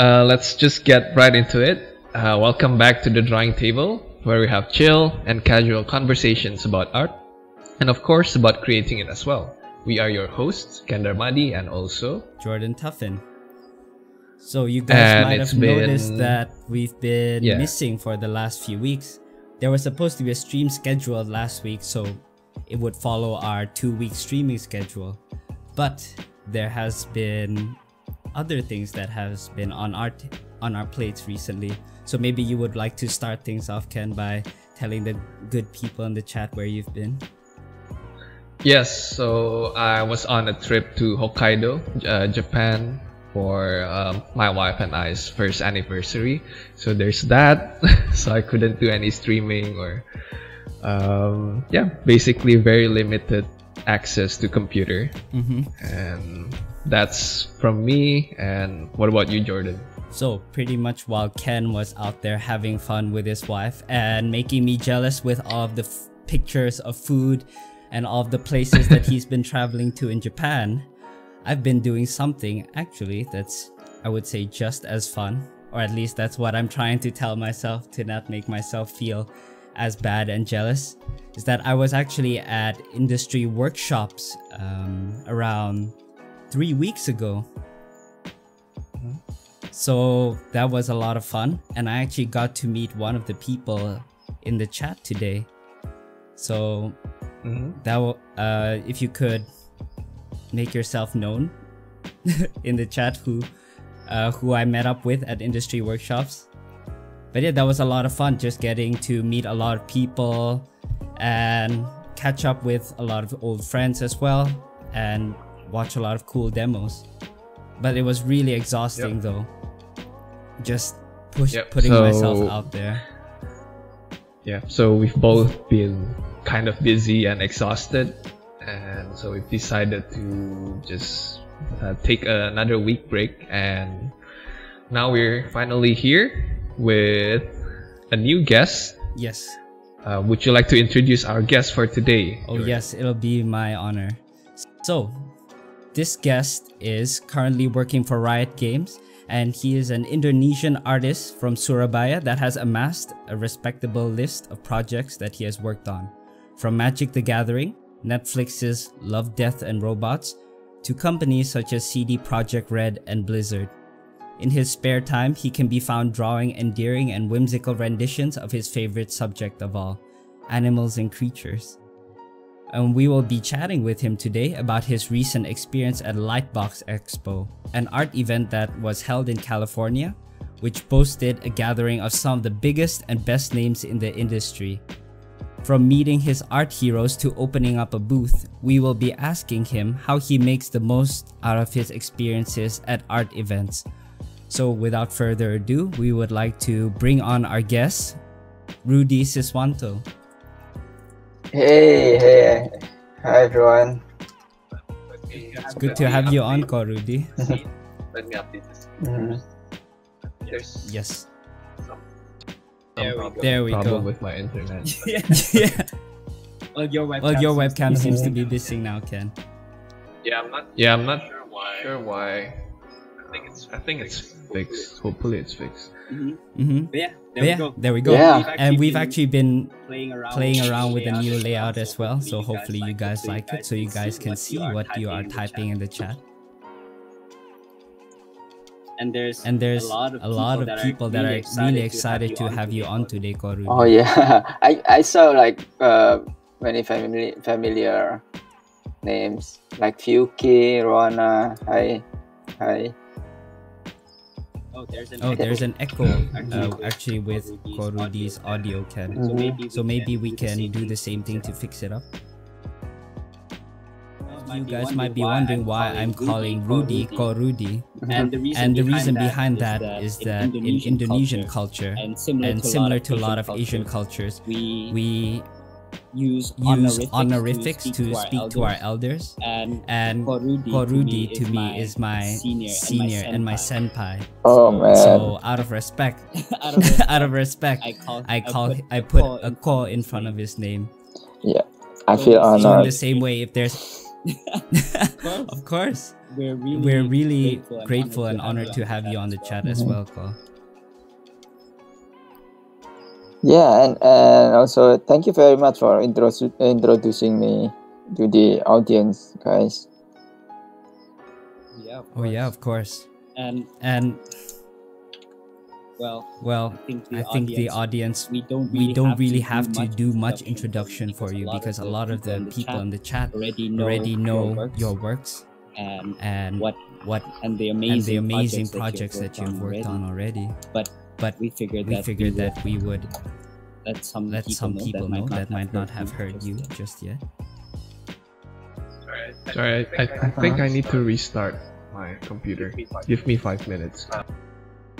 uh, let's just get right into it. Uh, welcome back to the drawing table, where we have chill and casual conversations about art, and of course about creating it as well. We are your hosts, Ken Darmadi and also Jourdan Tuffan. So you guys might have noticed that we've been Yeah. missing for the last few weeks. There was supposed to be a stream scheduled last week, so it would follow our two-week streaming schedule. But there has been other things that has been on our t- on our plates recently. So maybe you would like to start things off, Ken, by telling the good people in the chat where you've been. Yes, so I was on a trip to Hokkaido, uh, Japan, for um, my wife and I's first anniversary. So there's that. so I couldn't do any streaming or, um, yeah, basically very limited access to computer. Mm-hmm. And that's from me. And what about you, Jourdan? So pretty much while Ken was out there having fun with his wife and making me jealous with all of the f- pictures of food and all of the places that he's been traveling to in Japan, I've been doing something actually that's I would say just as fun, or at least that's what I'm trying to tell myself to not make myself feel as bad and jealous. Is that I was actually at industry workshops um, around three weeks ago so that was a lot of fun, and I actually got to meet one of the people in the chat today. So Mm-hmm. that uh, if you could make yourself known in the chat, who uh, who I met up with at industry workshops. But yeah, that was a lot of fun, just getting to meet a lot of people and catch up with a lot of old friends as well, and watch a lot of cool demos. But it was really exhausting Yep. though. Just push Yep, putting myself out there. Yeah, so we've both been kind of busy and exhausted, and so we've decided to just uh, take another week break. And now we're finally here with a new guest. Yes. Uh, would you like to introduce our guest for today? Oh Jourdan? yes, it'll be my honor. So, this guest is currently working for Riot Games and he is an Indonesian artist from Surabaya that has amassed a respectable list of projects that he has worked on. From Magic the Gathering, Netflix's Love, Death and Robots, to companies such as CD Projekt Red and Blizzard. In his spare time, he can be found drawing endearing and whimsical renditions of his favorite subject of all, animals and creatures and we will be chatting with him today about his recent experience at Lightbox Expo, an art event that was held in California, which boasted a gathering of some of the biggest and best names in the industry. From meeting his art heroes to opening up a booth, we will be asking him how he makes the most out of his experiences at art events. So without further ado, we would like to bring on our guest, Rudy Siswanto. Hey, hey, hi everyone. It's good to have you on, call, Rudy. Let me update this. There's Yes. some There we go. There we problem go. with my internet. yeah. yeah. Well, your webcam. Well, your seems to webcam be seems to missing. be missing now, Ken. yeah, I'm not. Yeah, I'm not sure why. Sure why. I think it's. I think it's fixed. Hopefully, it's fixed. Mhm. Mm-hmm. But yeah, there yeah, we go. there we go. Yeah. And we've actually been playing around, playing with around with the new layout as well, so hopefully hopefully you guys like it, so you guys can see what you are typing in the chat. And there's And there's a lot of a lot of people that are really excited to have you on today, Koru. Oh yeah, I I saw like uh many family familiar names like Fuki, Rona. Hi, hi. Oh, there's an Oh, there's an echo Actually, uh, actually with Korudi's audio, Ken. So maybe So maybe we can do the same thing to fix it up. You guys might be wondering why I'm calling Rudy Korudi. And the reason And the reason behind behind that is that in Indonesian culture, and similar, and to, similar a to a lot of Asian Asian cultures, we, we use use honorifics, honorifics to speak to our elders. and And Korudi, Korudi to me is my senior, senior and my senpai. senpai. Oh man. So out of respect, Out of respect, out of respect, I call I call put I put a call in front of his name. Yeah, I feel So in the same way, if there's of course. We're really, We're really grateful, grateful and honored honored to have you on the chat as Mhm. well, Cole. Yeah, and, and also thank you very much for introdu- introducing me to the audience, guys. Yeah. Oh yeah, of course. And And well, well, I think the I think the audience, audience we don't we really don't have really to have to do much introduction introduction for you because a lot of the people in the chat already know, already know your your works works and and what what and the amazing, and amazing the amazing projects, projects that you've worked on already. But but We figured we that figured we that we would would let some let some people know that might not have heard you just yet. Sorry, I, I think I need to restart my computer. Give me five minutes.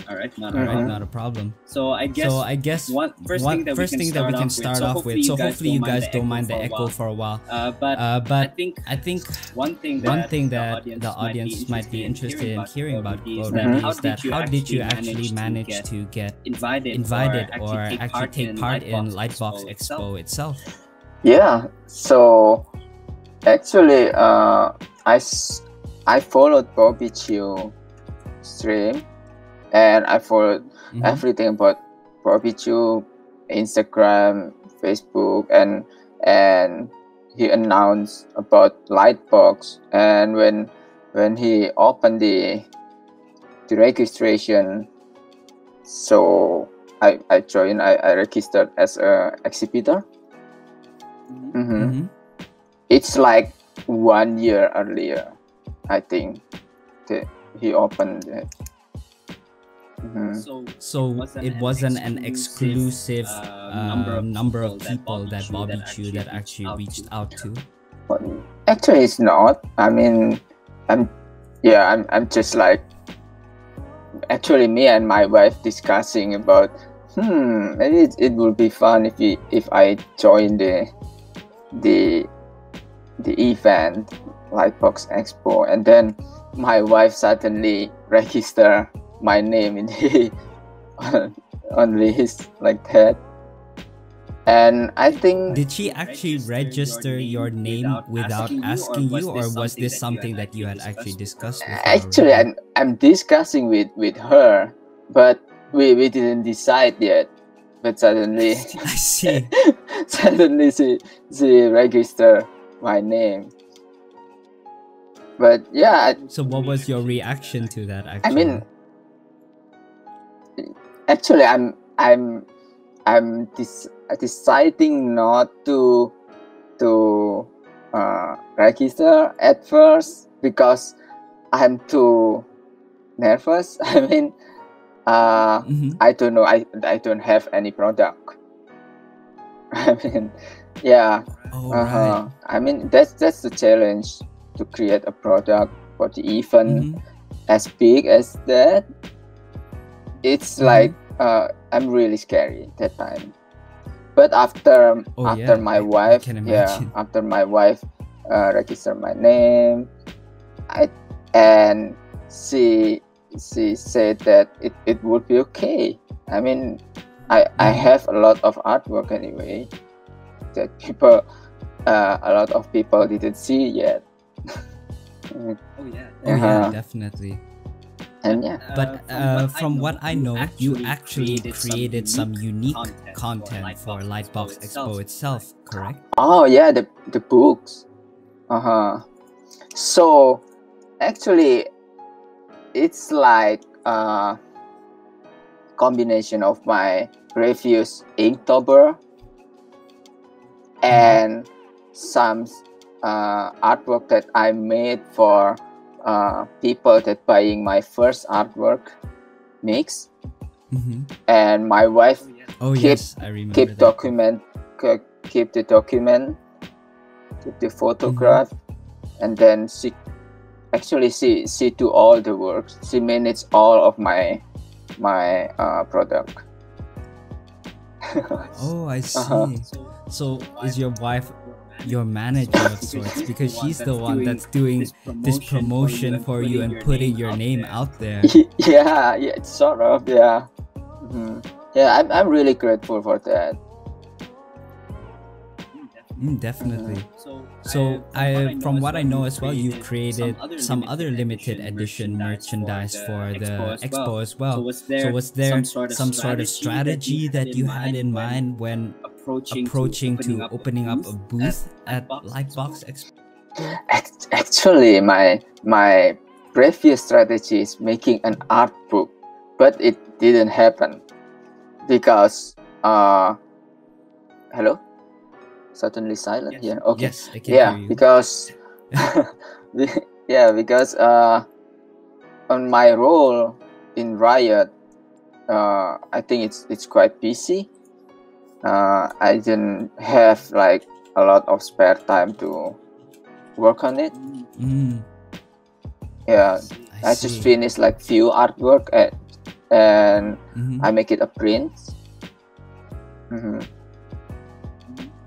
All right, not All a right, problem. not a problem. So I guess so I guess one first one- thing that first we thing can that we can start, start off with. So hopefully you guys don't mind the echo for a while. Uh, but Uh, I think I think one thing that one thing the audience, the audience might be interested in hearing about Code Code Mhm. Ready is that how did you actually manage to get invited, invited or actually take part in Lightbox? Expo itself? Yeah, so actually, uh, I, s- I followed Bobby Chiu stream and I followed Mhm. everything about Chiu, Instagram, Facebook, and and he announced about Lightbox. And when when he opened the the registration, so I I joined. I, I registered as a exhibitor. Mhm. hmm Mhm. It's like one year earlier, I think. The, he opened it. Mhm. So So wasn't it an wasn't an exclusive, exclusive uh, uh, number of number of people people that that Bobby Bobby Chiu that that actually actually reached reached out to. But actually, it's not. I mean, I'm, yeah, I'm, I'm just like, actually, me and my wife discussing about, hmm, maybe it, it would be fun if we, if I join the, the, the event, Lightbox Expo, and then my wife suddenly register my name in the on, on list like that. And I think Did she actually register your name without asking you, or was this something that you had actually discussed with her Actually, already? I'm, I'm discussing with, with her, but we, we didn't decide yet. But suddenly, I see. suddenly she, she registered my name. But yeah, So what was your reaction to that? actually? I mean, actually, I'm I'm I'm dis- deciding not to to uh, register at first because I'm too nervous. I mean, uh, Mhm. I don't know. I I don't have any product. I mean, yeah. Oh uh-huh. right. I mean, that's that's the challenge to create a product for the event Mhm. as big as that. It's Mhm. like uh, I'm really scary that time. But after Oh, after yeah, my I- I wife, can yeah, after my wife uh, registered my name, I and she she said that it, it would be okay. I mean, I I have a lot of artwork anyway that people uh, a lot of people didn't see yet. Oh yeah. Oh yeah, Uh-huh. definitely. And yeah. But uh, from what I know, you actually created some unique content for Lightbox Expo itself, correct? Oh yeah, the the books. Uh huh. So actually, it's like a combination of my previous Inktober and some uh, artwork that I made for uh, people that buying my first artwork mix. Mm-hmm. And my wife Oh yeah. Oh Keep- yes, I remember keep that. document keep the document keep the photograph and then she actually she she do all the work she manage all of my my uh, product Oh, I see. Uh-huh. So is your wife your manager of sorts because she's the one that's doing this promotion for you and putting your name out there. yeah yeah it's sort of yeah Mhm. yeah I'm, I'm really grateful for that Mm, definitely. So, So I, from what I know as well, you've you've created some other limited edition merchandise for the expo as well. So was there, So was there some sort of strategy that you had in mind when approaching, approaching to up opening up a booth at Lightbox Lightbox Expo? Actually, my my previous strategy is making an art book, but it didn't happen because uh, hello, suddenly silent Yes. here. Okay, Yes, I can yeah, hear you. because yeah, because uh, on my role in Riot, uh, I think it's it's quite busy. Uh, I didn't have like a lot of spare time to work on it. Mm, Yeah, I, I just see. finished like few artwork at, and Mhm, I make it a print. hmm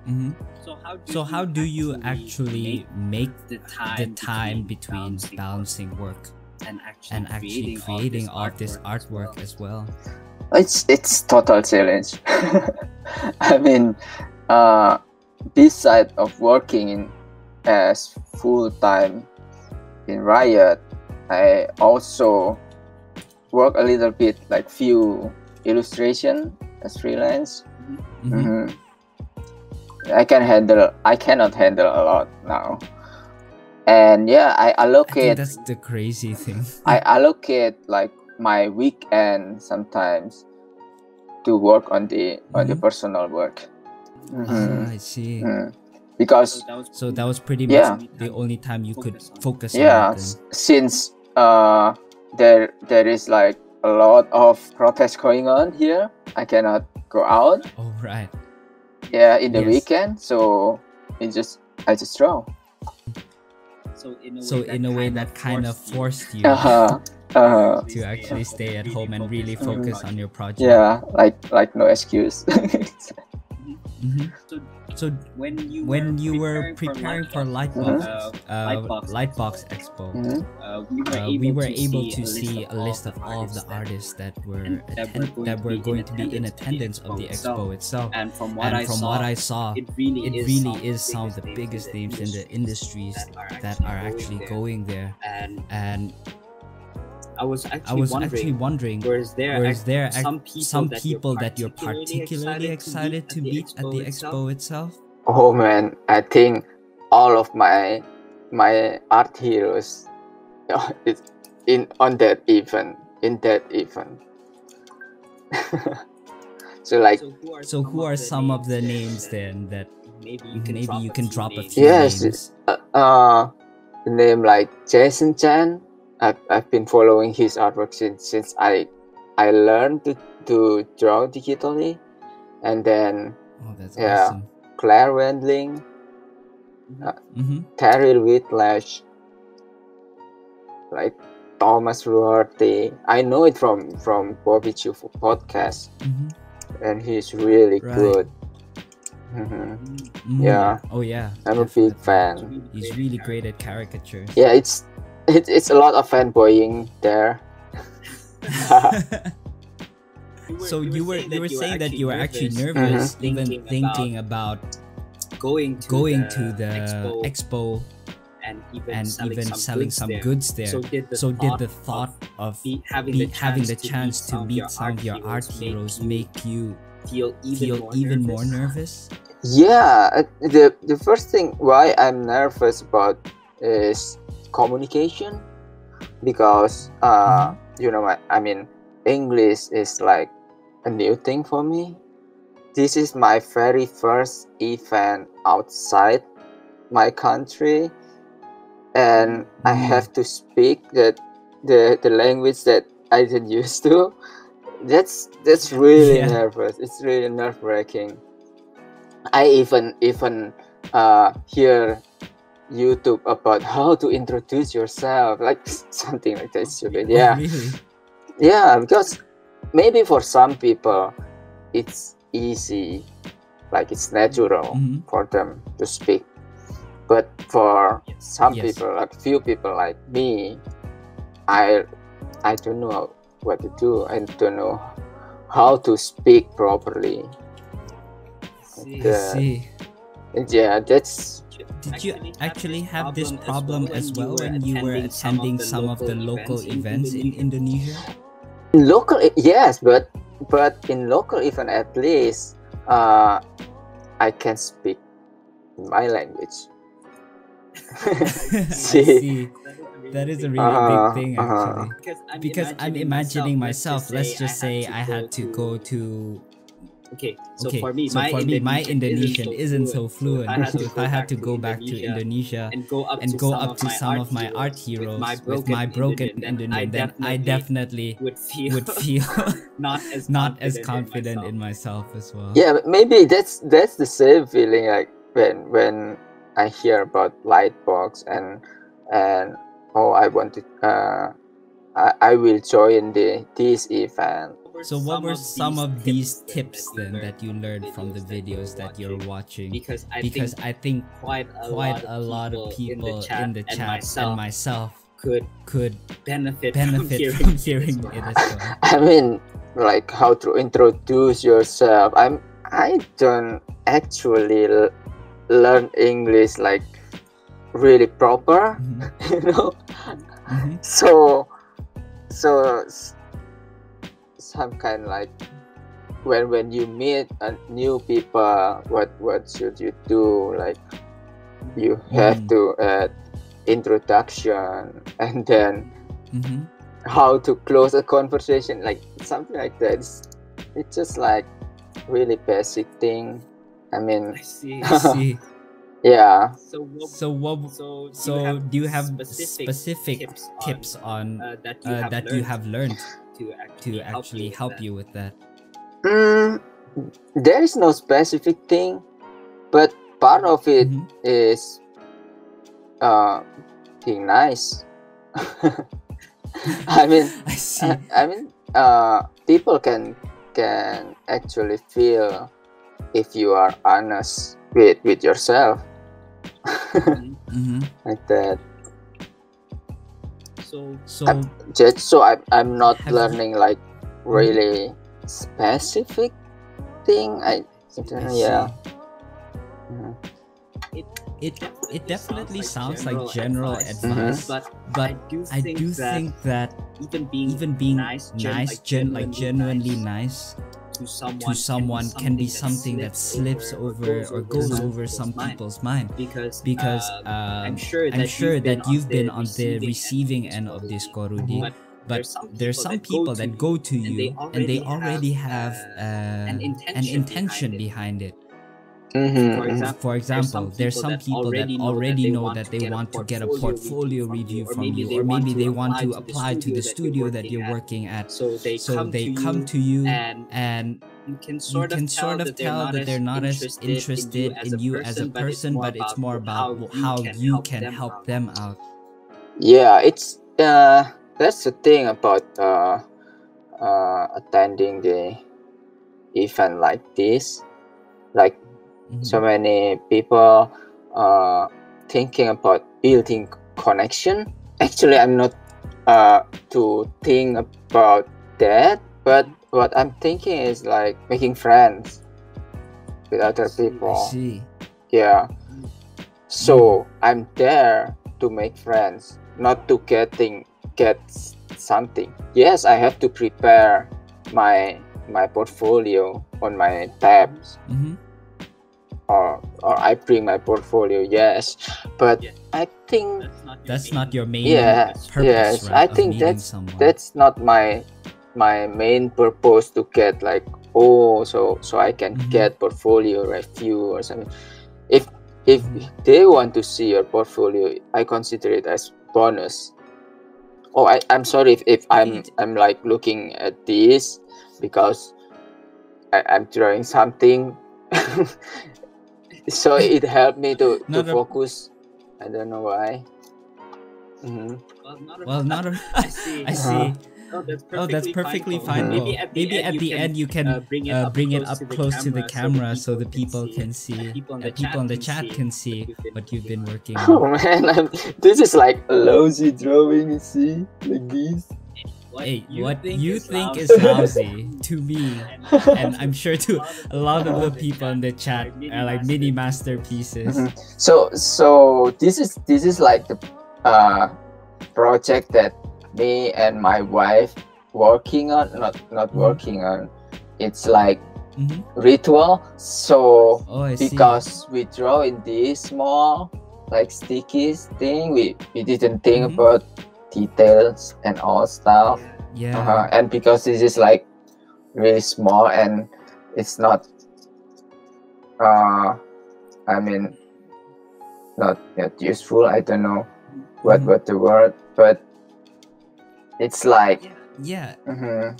mhm. So how do So you how do you actually make the time, the time between balancing work and actually, and actually creating all this artwork as well? It's it's total challenge. I mean, uh, this side of working in as full time in Riot, I also work a little bit like few illustration as freelance. Mhm. Mhm. I can handle. I cannot handle a lot now, and yeah, I I think that's the crazy thing. I allocate like my weekend sometimes to work on the on the Mhm. personal work. Ah, Mhm. I see. Mm. Because that was So that was pretty Yeah. much the only time you could Focus focus on. on yeah, it. s- since uh there there is like a lot of protest going on here, I cannot go out. Oh right. Yeah, in the Yes. weekend, so it just I just draw. So in a way So that in a way kind that kind of you forced you Uh huh. Uh huh. to actually stay at home and really focus on your project. Yeah, like like no excuse. Mhm. So So when you when were you were preparing for Lightbox, uh, uh, Lightbox Lightbox Expo, uh, we were able, we were to, able see to see a list of all of the artists that were that were going that to were be in going to be in attendance of the expo itself. And from what And I from saw, what I saw, it really is some is some of the biggest names in the industries that are actually going there. And And I was I actually was wondering, actually wondering, where's there whereas act- there some people, some that, people you're that you're particularly excited to meet at the expo itself? Oh man, I think all of my my art heroes is in on that event in that event. so like So who are So who are some of the names then that maybe you can maybe drop you can few drop a few Yes, names? uh, uh the name like Jason Chan. I've, I've been following his artwork since since I I learned to, to draw digitally, and then Oh, that's Yeah. awesome. Claire Wendling, Mm-hmm. Terryl Whitlatch, like Thomas Ruarte. I know it from from Bobby Chufu podcast, Mm-hmm. and he's really Right. good. Mhm. Mm, Yeah. Oh yeah. I'm a big fan. He's really great at caricature. Yeah, it's it, it's a lot of fanboying there. so you were you were saying that you were actually nervous nervous, Mhm. even Thinking thinking about going to going the to the expo, expo, and even and selling even some selling goods some there. goods there. So did the So did thought the thought of be, having, be, the having the chance chance to meet some of your art heroes make you feel even feel more even nervous? more nervous? Yeah, uh, the the first thing why I'm nervous about is communication because uh you know I, I mean English is like a new thing for me. This is my very first event outside my country and I Mm. have to speak that the the language that I didn't used to. That's that's really Yeah. nervous. It's really nerve wracking. I even even uh hear YouTube about how to introduce yourself, like something like that. Stupid. Yeah, really? yeah. Because maybe for some people, it's easy, like it's natural Mhm. for them to speak. But for some Yes. people, like few people like me, I I don't know what to do. I don't know how to speak properly. I Yeah. see. yeah, that's Did you actually have this problem as well when you were attending some of the local events in Indonesia? local. Yes, but but in local event at least, uh, I can speak my language. I See, see. That is a really Uh-huh, big thing uh-huh. actually. because I'm Because I'm imagining myself, let's just say I had to go to Okay, so okay, for me, so my for me, my Indonesian isn't so fluent. fluent. So So if I had to go back to Indonesia and go up and to go some up of to my some art of my art heroes heroes with my broken, Indonesian, then I definitely definitely would feel would feel not as not as confident confident in myself as well. yeah, maybe that's that's the same feeling like when when I hear about Lightbox and and oh I want to uh I, I will join the this event. So what were some of these tips then that you learned from the videos that you're watching? Because I Because think I think quite a quite lot a lot of people in the and chat myself and myself could could benefit, benefit from from hearing this it as well. I mean, like how to introduce yourself. I'm I don't actually l- learn English like really proper, Mhm, you know. mhm. So so s- some kind like when when you meet a new people, what what should you do? Like you have Mm. to uh, introduction and then Mhm. how to close a conversation like something like that it's, it's just like really basic thing i mean I see. I see. yeah So what, So what? so, So do you have specific, specific tips, tips on uh, that you uh, have that learned you have learned to actually, to actually help you with that? mm, there is no specific thing but part of it Mhm. is uh being nice i mean I see. I, I mean uh people can can actually feel if you are honest with with yourself Mhm. hmm like that So So just so I, i'm not Have you- learning like really specific thing i, I don't I know yeah see. Mhm. it it definitely sounds like general Mm-hmm. advice, but but I do I think do that think that even being even being nice, nice, gen- gen, like like genuinely nice to someone, to someone can be something that slips over or goes over some people's mind. because Because uh, um, I'm sure that I'm sure you've that been you've on been the on the receiving end of this korudi, but but there's some people that go to and they you and they already already have, have uh, an an intention intention behind behind it. Mhm, For example, For example, there's some people that already know that they want to get a portfolio review from you, or maybe they want to apply to the studio that you're working at. So they So come, they to, come you to you and and you can you sort can of sort of tell that they're not as interested in you as a person, but it's more about wh- how you can help them out. yeah it's uh that's the thing about uh uh attending the event like this like Mhm. so many people uh thinking about building connection. Actually i'm not uh to think about that but what i'm thinking is like making friends with other I people. see. yeah. So i'm there to make friends not to getting get something. Yes i have to prepare my my portfolio on my tabs. Hmm or or i bring my portfolio yes but Yeah. i think That's not your main Yeah, purpose, yes, right? I think meeting that's- someone. that's not my my main purpose to get like oh so so i can Mhm. get portfolio review or something if if they want to see your portfolio i consider it as bonus oh I, i'm sorry if, if i'm i'm like looking at this because I, i'm drawing something so it helped me to, to Not a- focus i don't know why Mhm. Well, not a- well, not a, I see. I see. Oh, that's perfectly, Oh, that's perfectly fine. fine. Maybe, maybe at the end you can uh, bring it uh, up, bring it close, up to, close to the camera so the people people can see, and people in the people in the chat chat can can see what you've been working on. Oh man, I'm, this is like a lousy drawing. You see, like this. What hey, you what think you is think lousy. is lousy to me, and I'm sure to a lot of the people in the chat are like mini masterpieces. Mhm. So so this is this is like the uh, project that me and my wife working on not not Mhm. working on. It's like Mhm. ritual. So Oh, I see. because we draw in this small like sticky thing, we we didn't think Mhm. about details and all stuff. yeah. Uh-huh. And because this is like really small and it's not uh I mean not not useful, I don't know what Mhm. what the word, but it's like Yeah, mhm.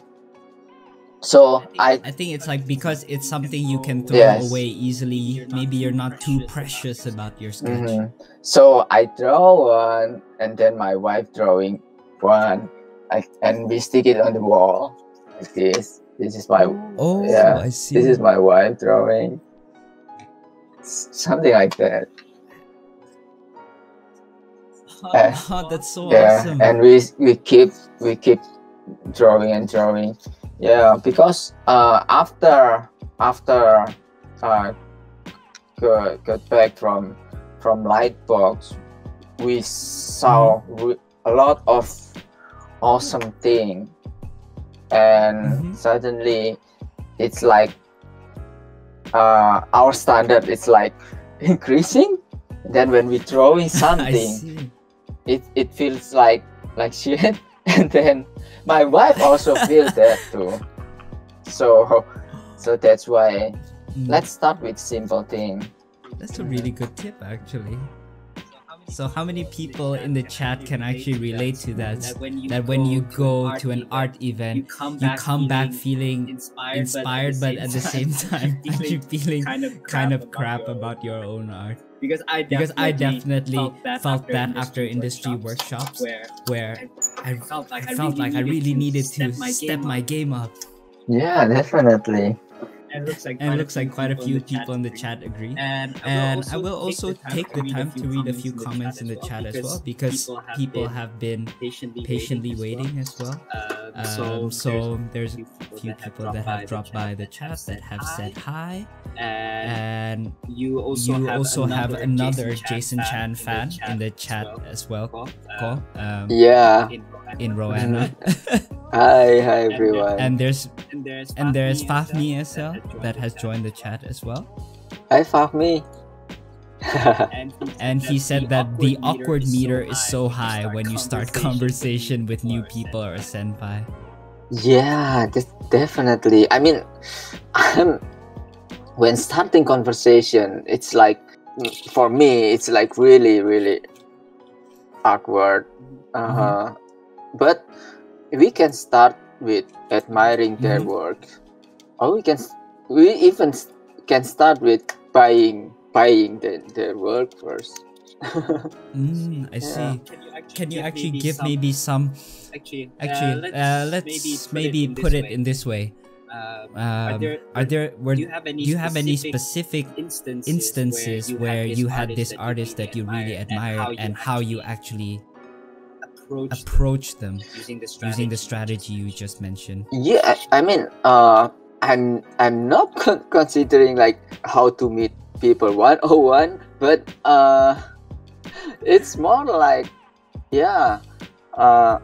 So I I think it's like because it's something you can throw Yes. away easily. Maybe you're not too precious about your sketch. mhm. so I draw one and then my wife drawing one like and we stick it on the wall like this. This is my Oh, Yeah, I see. This is my wife drawing. Something like that. Oh, that's so yeah, awesome. and we we keep we keep drawing and drawing. Yeah, because uh after after uh got, got back from from Lightbox, we saw re- a lot of awesome thing, and Mhm. suddenly it's like uh our standard is like increasing. Then when we throwing I something, it it feels like like shit and then my wife also feels that too so so that's why Mm, let's start with simple thing That's a really good tip, actually. So, how many people in the chat can actually relate to that? That when you go to an art event, you come back feeling inspired, inspired, but at the same time, actually feeling kind of kind of crap your about your own art. Because I Because I definitely felt that, after industry workshops, where where I felt like I felt like I really needed to step my game up. yeah definitely And it looks like And it looks like quite a few people in the chat agree. And And I will also take the time to read a few comments in the chat as well because people have been patiently, patiently waiting as well. Um, Um, so there's a a few people that have dropped by the chat that have said hi, and and you also you have also have another Jason Chan fan in the chat as as well. well. Call um, yeah in in Roanna, hi hi everyone. And there's and there's and there's Fafni Fafni SL that has joined the chat. as well. hi me And he said that the awkward meter is so high when you start conversation with new people or a senpai. yeah de- definitely. I mean i'm when starting conversation it's like for me it's like really really awkward. Uh-huh. But we can start with admiring their Mhm. work or we can we even can start with buying buying the, their work first Mm, I Yeah. see. Can you actually give maybe some? actually Actually, uh, let's maybe put it in this way. Um, Um, there- are there were do you have any do you have any specific specific instances, instances where you had this artist that you really admired admired and how you actually approached approach them using the strategy? using the strategy you just mentioned? yeah i I mean uh i'm i'm not con- considering like how to meet people 101 but uh it's more like yeah uh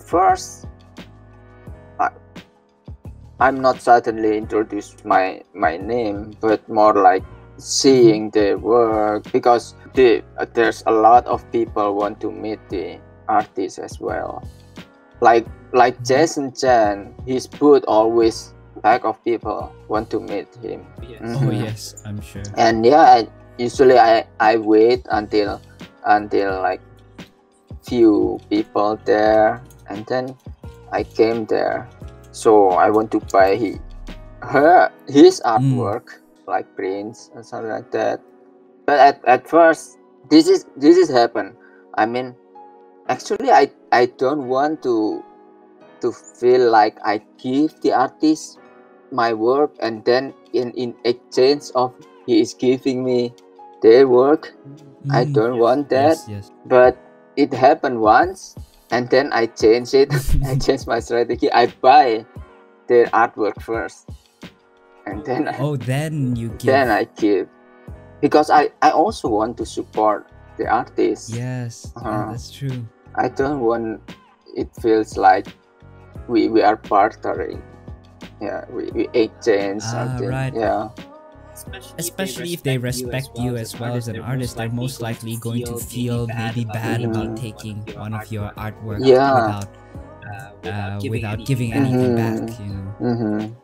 first I, i'm not certainly introduce my my name but more like seeing the work because the there's a lot of people want to meet the artist as well like like jason chan his booth always pack of people want to meet him Yes. Oh Mhm. yes, I'm sure. and yeah I, usually i i wait until until like few people there and then i came there so i want to buy he, her his artwork like prints and something like that but at, at first this is this is happen i mean actually i i don't want to to feel like i give the artist my work and then in in exchange of he is giving me their work i Mm, don't want that Yes, yes. but it happened once and then I change it. I change my strategy. I buy their artwork first, and then I, Oh, then you give. then I give because I I also want to support the artist. Yes, Uh-huh. that's true. I don't want it feels like we we are bartering. Yeah, we, we exchange Ah, something. right. Yeah. Especially if they respect you as well as an artist, they're most likely going to feel maybe bad about taking one of your artwork Yeah. without uh, without giving anything back. Mhm. You know, Mm-hmm.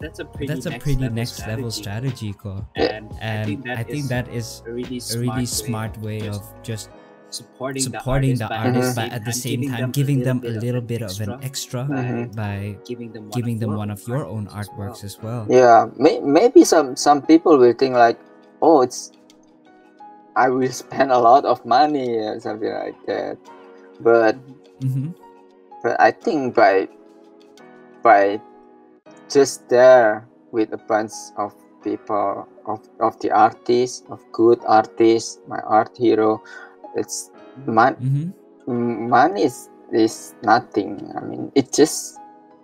That's a pretty that's a next pretty level next level strategy. strategy, Ko. And, And I think that is a really a really smart way just of just supporting, supporting the artist, but at the same time giving them a little bit of an extra Mhm. by giving them one giving of them your one of your own artworks artworks as well. Yeah. May, maybe some some people will think like, oh, it's I will spend a lot of money or something like that. But hmm but I think by by just there with a bunch of people of, of the artists of good artists my art hero it's man, hmm money is, is nothing. I mean it's just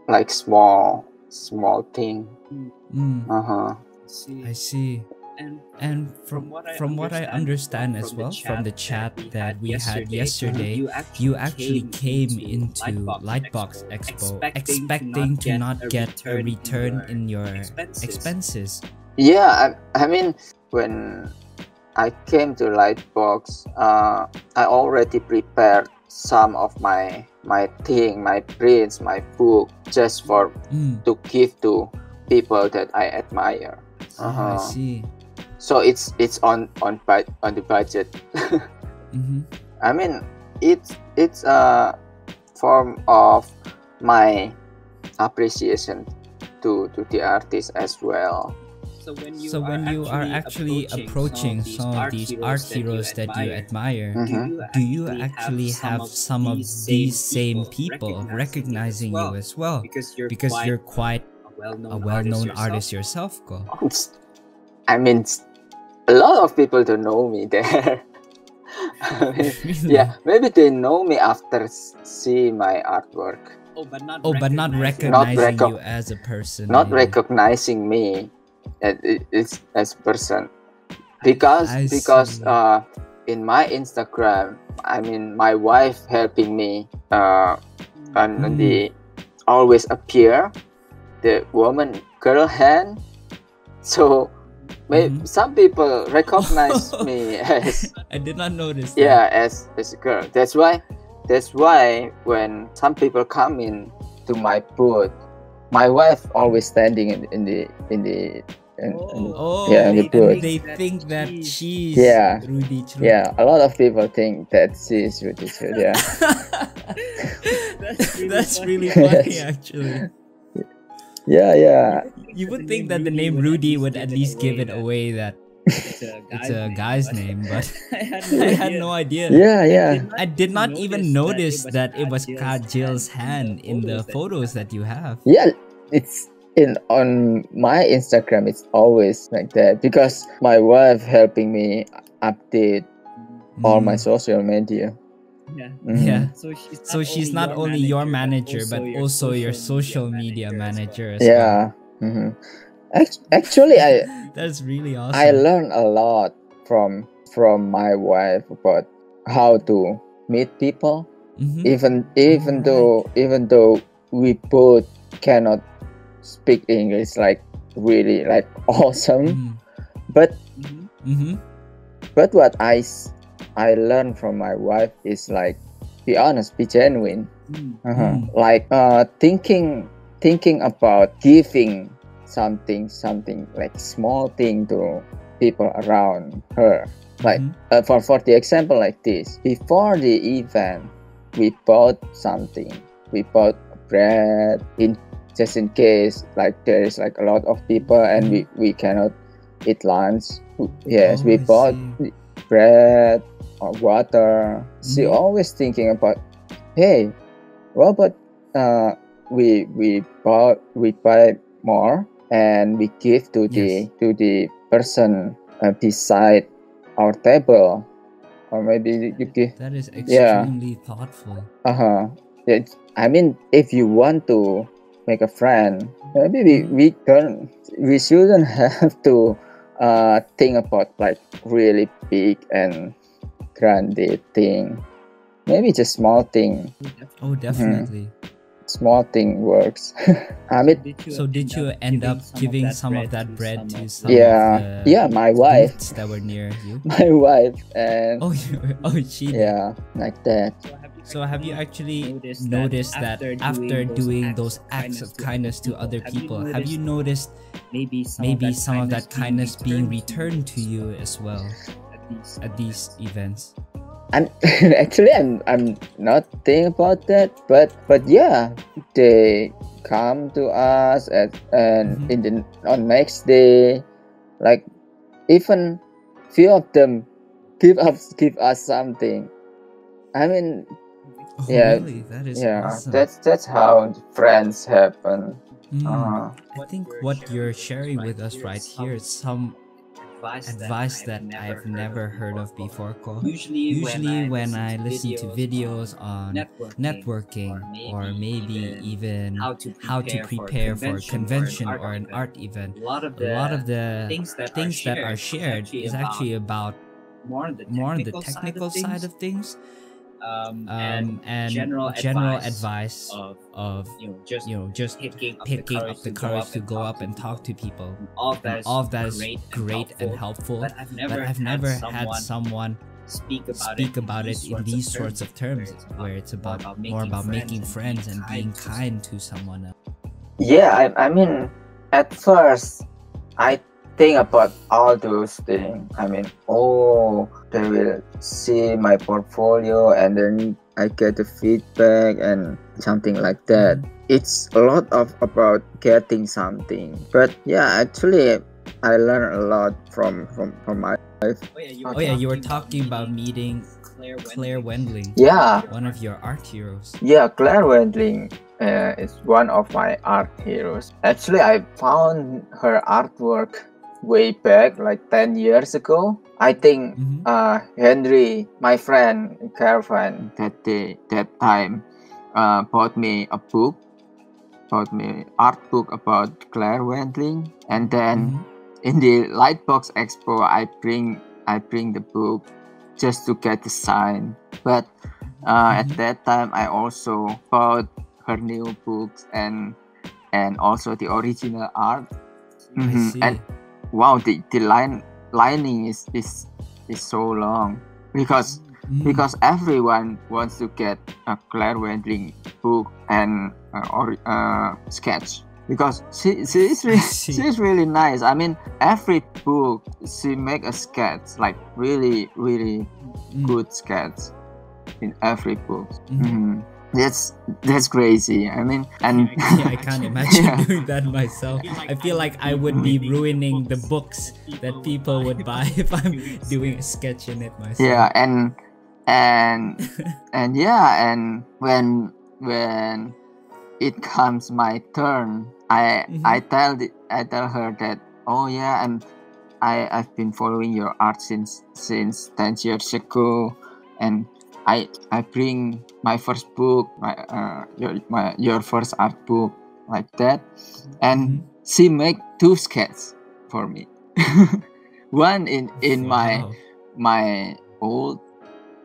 like small small thing. Mm, uh-huh. See, I see. and And from from what I understand as well from the chat that we had yesterday, you actually came into Lightbox Expo expecting to not get a return in your expenses. yeah i, I mean when i came to lightbox uh, i already prepared some of my my thing my prints my book just for Mm. to give to people that i admire Ah, I Uh-huh. see. so it's it's on on on the budget hmm i mean it's it's a form of my appreciation to to the artist as well So when you So are when you are actually actually approaching some of these art heroes that you admire, Mhm. do you actually have some of these same people recognizing you as well? because you're Because quite you're quite a well-known, a well-known artist, artist yourself, Ko. It's- i mean a lot of people don't know me there I mean, Really? yeah maybe they know me after s- see my artwork Oh, but not Oh, but not recognizing- recognizing reco- you as a person. not maybe. recognizing me as, as, as person because I because uh in my instagram i mean my wife helping me uh and Mm. the always appear the woman girl hand so may, Mhm. some people recognize me as I did not notice. that. yeah as, as a girl that's why that's why when some people come in to my booth my wife always standing in, in the in the in, oh. in- Oh, Yeah, they, the booth. they think that she's Yeah. Rudy Chru. yeah a lot of people think that she's Rudy Chud, yeah That's really That's funny. really funny, actually. yeah yeah You would think that the name Rudy would at least give it away that It's a it's a guy's name, but I had I had no idea. yeah yeah I did not even notice that it was Kajil's Kajil's hand in the photos that you have. yeah it's in on my instagram it's always like that because my wife helping me update all my Mm. social media Yeah. Mhm. Yeah. So she's not, So she's not only your manager, but also your social media manager. as well. yeah mhm. Act- actually i That's really awesome. I learned a lot from from my wife about how to meet people. Mhm. Even even Alright. though even though we both cannot speak English like really like awesome, Mhm. but Mhm. Mhm. but what I I learned from my wife is like be honest, be genuine. Mm. Uh-huh. Mm. Like uh thinking thinking about giving something something like small thing to people around her. Like Mhm. uh, for for the example like this, before the event, we bought something. We bought bread in just in case like there is like a lot of people and we we cannot eat lunch. Yes, Oh, we I bought see. bread or water. She Mhm. always thinking about, hey, what about uh, we we bought we buy more and we give to the to the person uh, beside our table. Or maybe you give That is Yeah. extremely thoughtful. uh-huh. Yeah, i mean if you want to make a friend maybe we, we don't we shouldn't have to uh think about like really big and grande thing. Maybe just small thing. Oh, definitely. Small thing works i mean So did you end up giving some of that bread to some yeah of the yeah my wife that were near you? my wife and Oh, oh, she. yeah like that So have you actually Noticed noticed, that that, after after doing doing those those acts of kindness to other people, have you noticed maybe some maybe of that some of that kindness being returned returned to you as well at these at these events? I'm actually I'm I'm not thinking about that, but but yeah, they come to us at and Mhm. in the on next day, like even few of them give us give us something. I mean, Oh, Yeah, really? That is yeah, awesome. that's that's how friends happen. Mm. Uh, I think what you're sharing with us right here is some advice, advice that I've never heard of before. Usually, Usually, when I listen to videos on networking, networking or maybe even how to how to prepare for a convention or an art event, a lot of the, lot of the things that things that are shared is actually about more on the more on the technical technical side of things um, um, and general general advice advice of of you know just you know just picking up picking the up the courage to go up and talk to people. all of that all of that is great, great and helpful. but I've never, But I've never had someone speak about speak it about it in these sorts of terms, where it's about more about making friends and being kind to someone else. yeah, I I mean, at first, I think about all those things. I mean, oh, they will see my portfolio and then I get the feedback and something like that. It's a lot of about getting something. But yeah, actually, I learned a lot from from from my Oh yeah, you Oh yeah, you were talking about meeting Claire, Claire Wendling, yeah one of your art heroes. Yeah, Claire Wendling uh, is one of my art heroes. Actually, I found her artwork way back, like 10 years ago. I think Mhm. uh, Henry, my friend, Carvan, that day, that time, uh, bought me a book, bought me art book about Claire Wendling, and then Mhm. in the Lightbox Expo, I bring I bring the book just to get the sign. But uh, at Mhm. that time, I also bought her new books and and also the original art. Mhm. see. And wow, the the line lining is is is so long because Mm. because everyone wants to get a Claire Wendling book and uh, or uh, sketch because she she is really, see. she is really nice. I mean, every book she make a sketch like really really Mm. good sketch in every book. Mhm. That's that's crazy. I mean, and yeah, I can't imagine Yeah. doing that myself. I feel like I would be ruining the books that people would buy if I'm doing a sketch in it myself. yeah and and and yeah and when when it comes my turn i Mhm. i tell the, i tell her that oh yeah i'm i i've been following your art since since 10 years ago and i i bring my first book my uh your my your first art book like that and Mhm. she make two sketches for me one in in my Wow. my old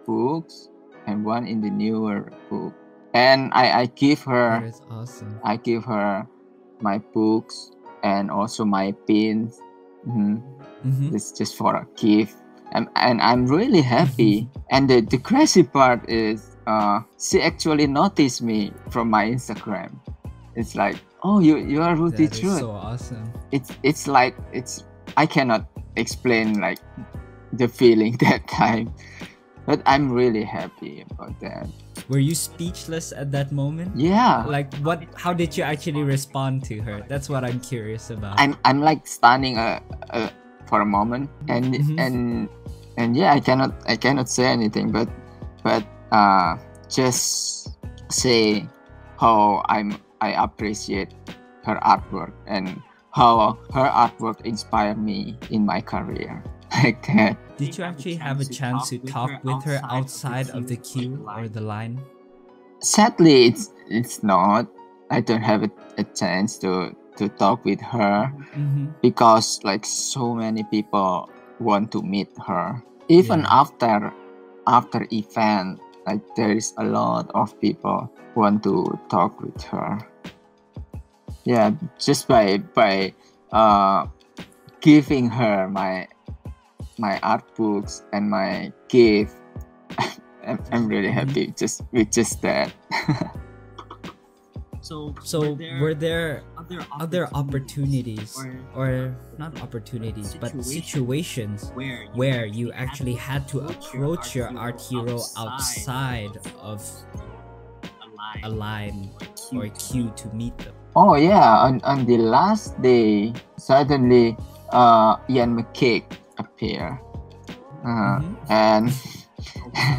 books and one in the newer book and i i give her That is awesome. i give her my books and also my pins Mhm. Mhm. it's just for a gift and, and i'm really happy and the, the crazy part is uh she actually noticed me from my instagram it's like oh you you are Rudy That is Trud so awesome. it's it's like it's I cannot explain like the feeling that time, but I'm really happy about that. Were you speechless at that moment? Yeah, Like what? How did you actually respond to her? That's what I'm curious about. I'm I'm like standing uh, uh for a moment and Mhm. and and yeah I cannot I cannot say anything but but uh just say how I'm I appreciate her artwork and how her artwork inspired me in my career. like that. Did you actually have a chance to talk with her outside of the queue or the line? Sadly, it's it's not. I don't have a, a chance to to talk with her Mm-hmm. because like so many people want to meet her. Even Yeah. after after event, like there is a lot of people want to talk with her. Yeah, just by by uh giving her my my art books and my gift. I'm, I'm really happy just with just that. So, So were there other other opportunities or or not opportunities but situations where where you actually had to approach your art hero outside of a line or a queue to meet them? Oh yeah, on, on the last day, suddenly uh Iain McCaig appear. Uh, Mhm. and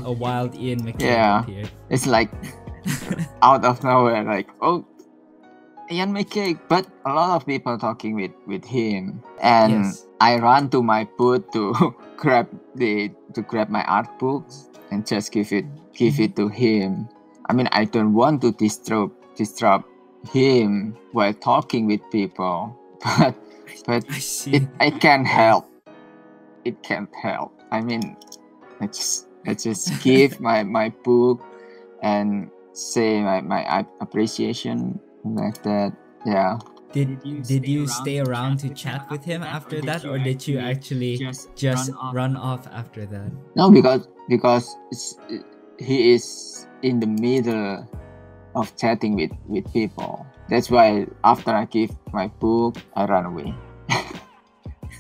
A wild Ian McCaig Yeah. appeared. it's like out of nowhere, like oh Iain McCaig, but a lot of people talking with with him. And Yes. I run to my booth to grab the to grab my art books and just give it give mm-hmm. it to him. I mean I don't want to disturb disrupt him while talking with people, but but I see. it I can't help. It can't help. I mean, I just I just give my my book and say my my appreciation like that. Yeah. Did did you stay around to chat with him after that, or did you actually just run off after that? No, because because it's, he is in the middle of chatting with with people. That's why after I give my book, I run away.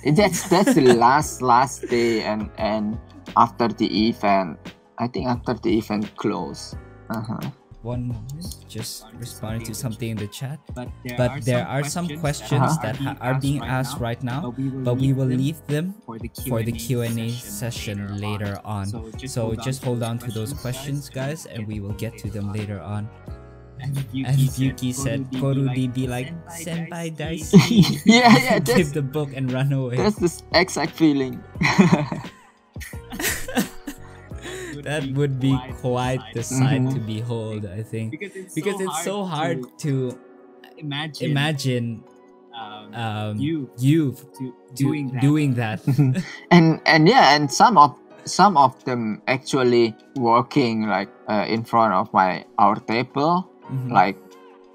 And that's that's the last last day, and and after the event, I think after the event close. Uh-huh. One moment, just responding to something in the chat. But there, But there are some questions that ha- are being asked right now, but we will leave them for the for the Q&A Q&A session later on. So just hold on to those questions, guys, and we will get to them later on. And Yuki said, Korudi be like, Senpai Daisuke. yeah, yeah, Give that's the book and run away. that's the exact feeling. that would be quite the sight Mhm. to behold, I think. because it's Because it's so hard to imagine imagine um, um, you you to do- doing that. doing that. and and yeah and some of some of them actually working like uh, in front of my our table Mhm. like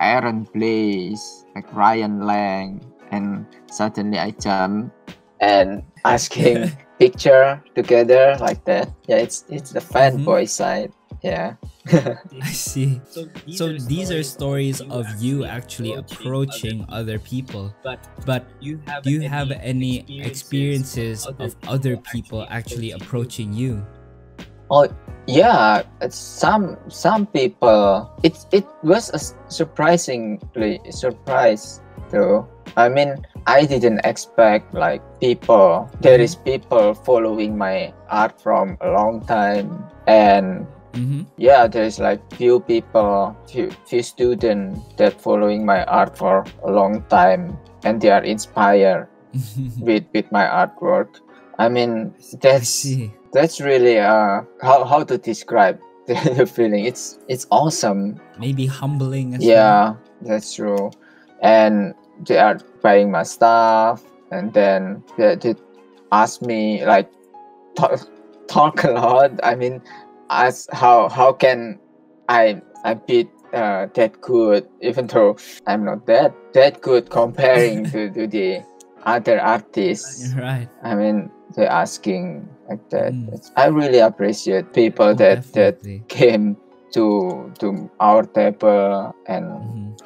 aaron blaise like ryan lang and suddenly i jump and asking picture together like that yeah it's it's the fanboy mm-hmm. side yeah I see. So these, So are, these are stories of you actually actually approaching other people. But But you have do you have any experiences of other people actually approaching you? Oh yeah, some some people. It it was a s- surprisingly surprise though. I mean, I didn't expect like people. There is people following my art from a long time, and Mm-hmm. yeah, there's like few people, few few students that following my art for a long time, and they are inspired with with my artwork. I mean, that's see. that's really uh how how to describe the, the feeling it's it's awesome Maybe humbling as well. yeah that's true and they are buying my stuff and then they, they ask me like talk, talk a lot i mean ask how how can i i beat uh, that good even though i'm not that that good comparing to, to the other artists Right. I mean, they're asking like that. Mm. I really appreciate people Oh, that that came to to our table and Mhm.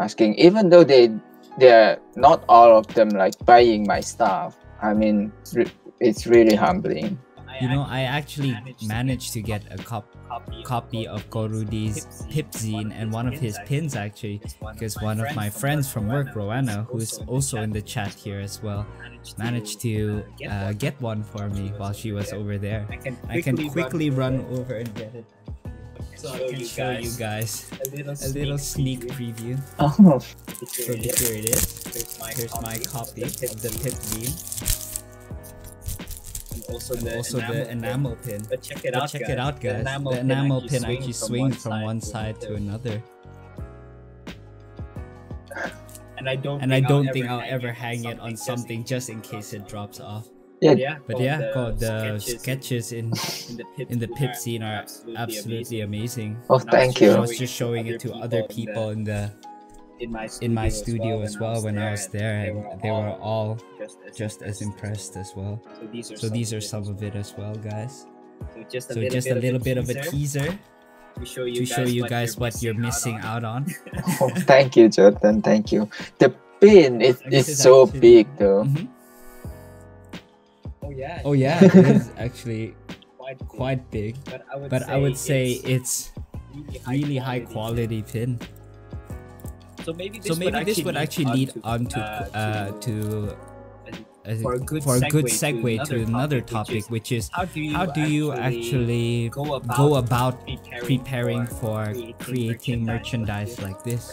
asking, even though they they're not all of them like buying my stuff. I mean, it's really humbling. You know, I actually managed to get a cop- copy of Korudi's pip zine and one of his pins actually because one of my friends from work, Roanna, who's also in the chat here as well, managed to uh, get one for me while she was over there. I can quickly run over and get it. So I can show you guys a little sneak preview. Oh, So here it is. Here's my Here's copy of the pip zine. also and the also enamel the enamel pin. But check it But out, check guys. it out, guys. The enamel, pin actually swings from one side to another. And I don't. And I don't think I'll ever hang it on something just in case it drops off. Yeah, Yeah, But yeah, called the sketches in in the pip, in the pip zine are absolutely amazing. Oh, And I thank you. I was just showing it to other people in the in my in my studio as well when I was there, and and they were all just as, just as impressed as well. So these are So these are some of of it as well, guys. So just a So little just bit a little bit of a teaser teaser to show you to show you guys what you're missing out on. Oh, thank you, Jourdan. Thank you. The pin is, is is so actually- big though. Mhm. Oh yeah. Oh yeah, it is actually quite big. quite big. But I would But say I would say it's it's really high quality pin. So maybe this So maybe this would actually lead on to uh, uh, to for a good for a good segue segue to to another another topic, topic, which is how do you how do you actually go about, go about preparing, preparing for creating merchandise like this?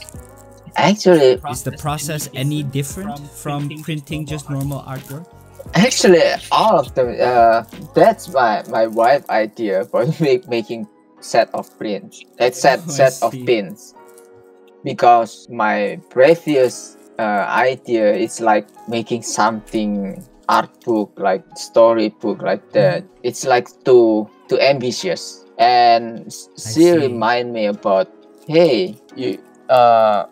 Actually, Is the process any different from printing just normal artwork? Actually, all of them. Uh, that's my my wife idea for make, making set of prints. That set Oh, set of pins. Because my previous uh, idea is like making something art book like storybook like that. It's like too too ambitious, and she remind me about hey you uh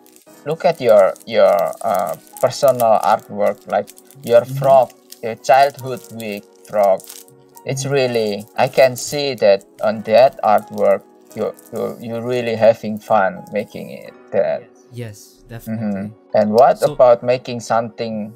look at your your uh, personal artwork like your Mhm. frog your childhood week frog it's really i can see that on that artwork you you you really having fun making it that Yes, Mhm. definitely. and what So- about making something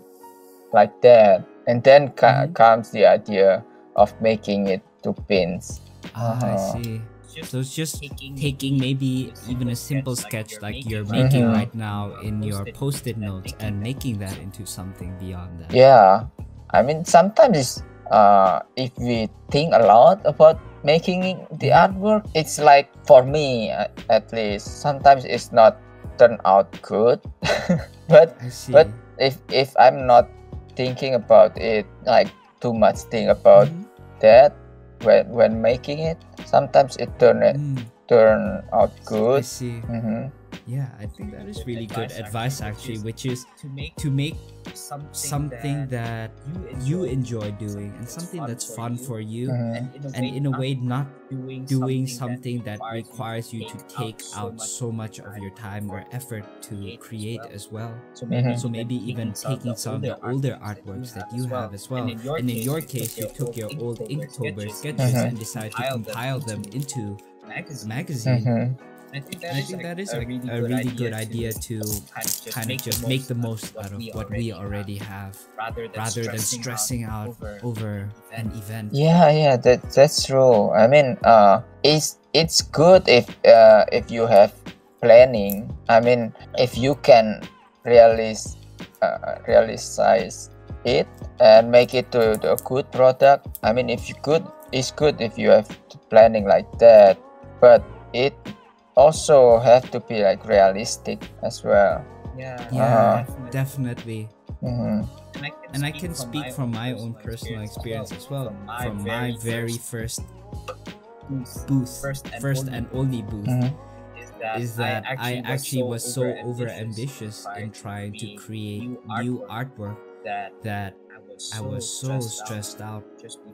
like that and then ca- Mhm. comes the idea of making it to pins Ah, I Uh-huh. see. So it's just taking- taking maybe even a simple sketch like you're making Mhm. right now in your post-it notes and making that into something beyond that. yeah i mean sometimes it's, uh if we think a lot about making the artwork it's like for me uh, at least sometimes it's not turn out good. But But- if if i'm not thinking about it like too much think about Mhm. that when when making it sometimes it turn it Mm, turn out I good. see. hmm Yeah, I think that is really good advice actually, which is to make to make something, something that you enjoy doing and something that's fun for you and in a way not doing, doing something that requires you to take out so much of your time or effort to create as well. So maybe So maybe even taking some of the older artworks that you have as well. And in your case, you took your old Inktober sketches and decided to compile them into a magazine. magazine. hmm I think And I think that is like a really good idea to kind of just make the most out of what we already have rather than rather than stressing out over an event. yeah yeah that that's true. I mean uh it's it's good if uh if you have planning. I mean if you can realize uh, realize it and make it to, to a good product i mean if you could it's good if you have planning like that. But it also have to be like realistic as well. Yeah, Yeah, Uh-huh. definitely. hmm And I can speak from my own personal experience as well. From my very first booth, first and first only and only booth, hmm is that I actually was so over ambitious in trying to create new artwork that that I I was so stressed out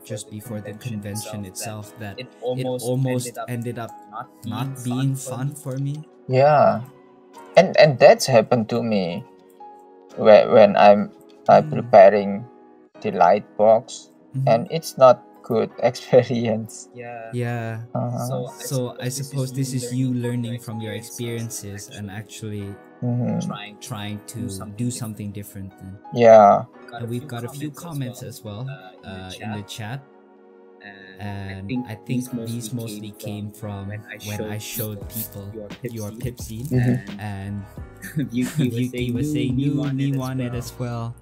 just before the convention itself that it it almost, almost ended ended up up not not being fun fun for me. Yeah, and and that's happened to me when when I'm uh, Mm. preparing the light box, Mhm. and it's not good experience. Yeah. yeah. Uh-huh. So I suppose this is you learning from your experiences and actually Mhm. trying trying to do something different. Then. Yeah, And we've got a few comments as well uh, in the chat, and I think these mostly came from when I showed people your pip zine, Mhm. and Yuki Yuki was saying you me wanted as as well,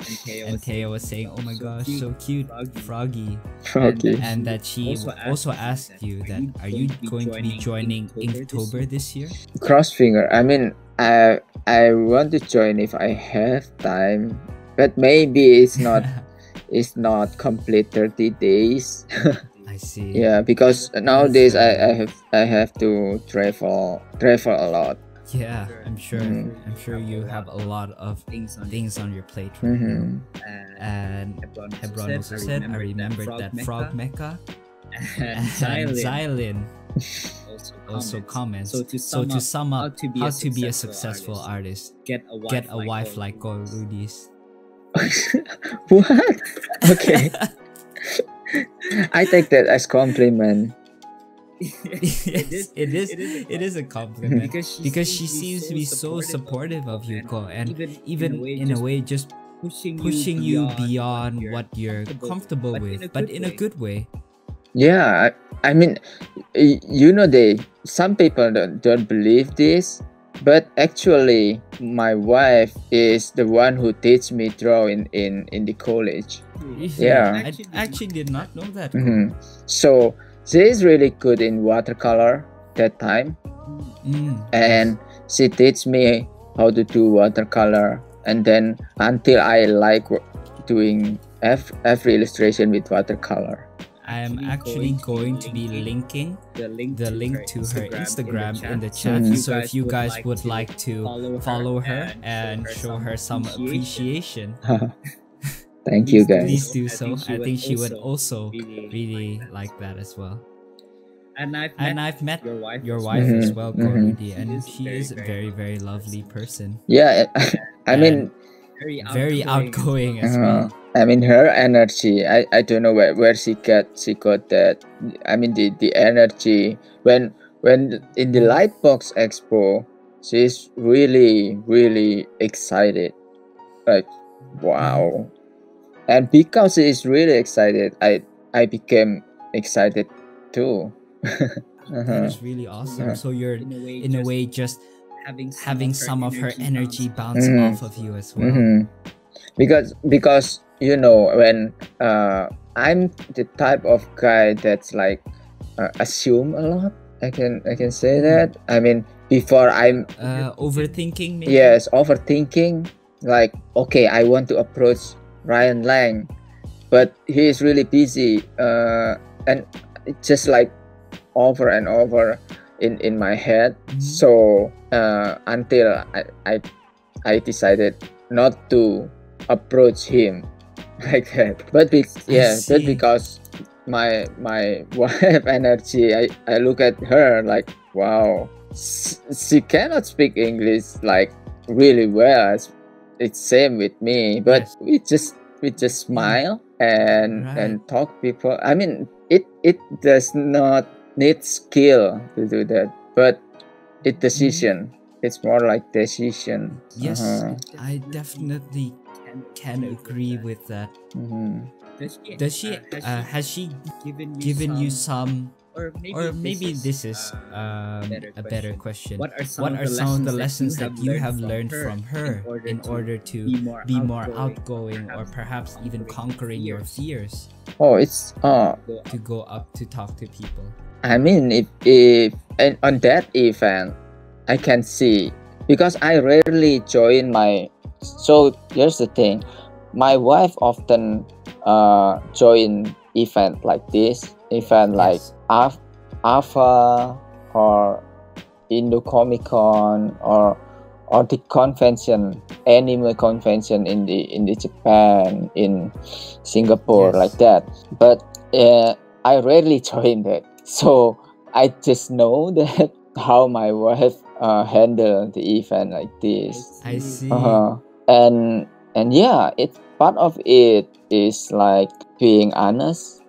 and Teo was saying, "Oh my gosh, so cute, Froggy," Froggy, and that she Also also asked asked you that are you going to be joining Inktober this year? Cross finger. I mean, I I want to join if I have time, but maybe it's not it's not complete 30 days. I see. yeah, because nowadays I, I have I have to travel travel a lot. Yeah, I'm sure. Mhm. I'm sure you have a lot of things on things on your plate right hmm now. and And Hebron Hebron also said, I remembered that frog Mecca, and and Xylem Xylem also also comments. So to So sum to up, sum up, how to be how a to be a successful successful artist, get a wife get a like wife Cole like Rudy's. what? Okay, I take that as compliment. yes, it is. It is. It is a compliment mm-hmm. because she because she seems seems to be so supportive of you, Ko, and even even in a way, just pushing, pushing you beyond you're what you're comfortable comfortable with, with, but but in in a a good good way. Yeah, I, I mean, you know, they some people don't, don't believe this, but actually, my wife is the one who teach me drawing in in in the college. Yeah. I actually did not know that. Ko. hmm So she is really good in watercolor that time, Mm. and she teach me how to do watercolor, and then until I like doing every illustration with watercolor. I am actually actually going to be linking linking the link the to link her to her Instagram in the chat. chat. Mhm. So if you guys would like to follow her follow her and and show her some appreciation, Thank you, guys. please do I so. think she I would think she would also also really really like like that as well. And I've And met I've met your wife. your as wife as well. Mm-hmm. Mm-hmm. Korudi, She and is she very, is a very very, very lovely person. Yeah, I mean, very outgoing. Very outgoing as well. Uh-huh. I mean her energy. I, I don't know where, where she get she got that. I mean the, the energy when when in the Lightbox Expo, she's really really excited. Like wow, and because she is really excited, I I became excited too. That Uh-huh. is really awesome. Yeah. So you're in a way, in a just way just having some having of her some of her energy bounce Mhm. off of you as well. Mhm. Because because you know when uh, I'm the type of guy that's like uh, assume a lot. I can I can say that. I mean before I'm Uh, overthinking maybe. yes overthinking. Like okay, I want to approach Ryan Lang, but he is really busy. Uh, and it's just like over and over in in my head. Mhm. So uh, until I, I I decided not to approach him like that. But be, yeah, but because my my wife energy, I, I look at her like wow, s- she cannot speak English like really well. It's, it's same with me, but Yes. we just we just smile and Right. and talk people. I mean, it it does not need skill to do that, but it decision. It's more like decision. Yes, Uh-huh. I definitely can agree with that. Mhm. Does she? Does she? uh, Uh, has she given you given some, you some, or maybe or maybe this this is um, better a better question? What are some, What of, the some of the lessons lessons that you have learned from her in order to be more be more outgoing, outgoing or perhaps even conquering your fears Oh, it's uh to go up to talk to people? I mean, if if and on that event, I can see because I rarely join my. So here's the thing, my wife often uh join event like this, event like Yes. Af- AFA or Indo Comic Con or or the convention, anime convention in the in the Japan, in Singapore, Yes. like that. But uh, I rarely join that, so I just know that how my wife uh, handle the event like this. I see. Uh-huh. And and yeah, it part of it is like being honest.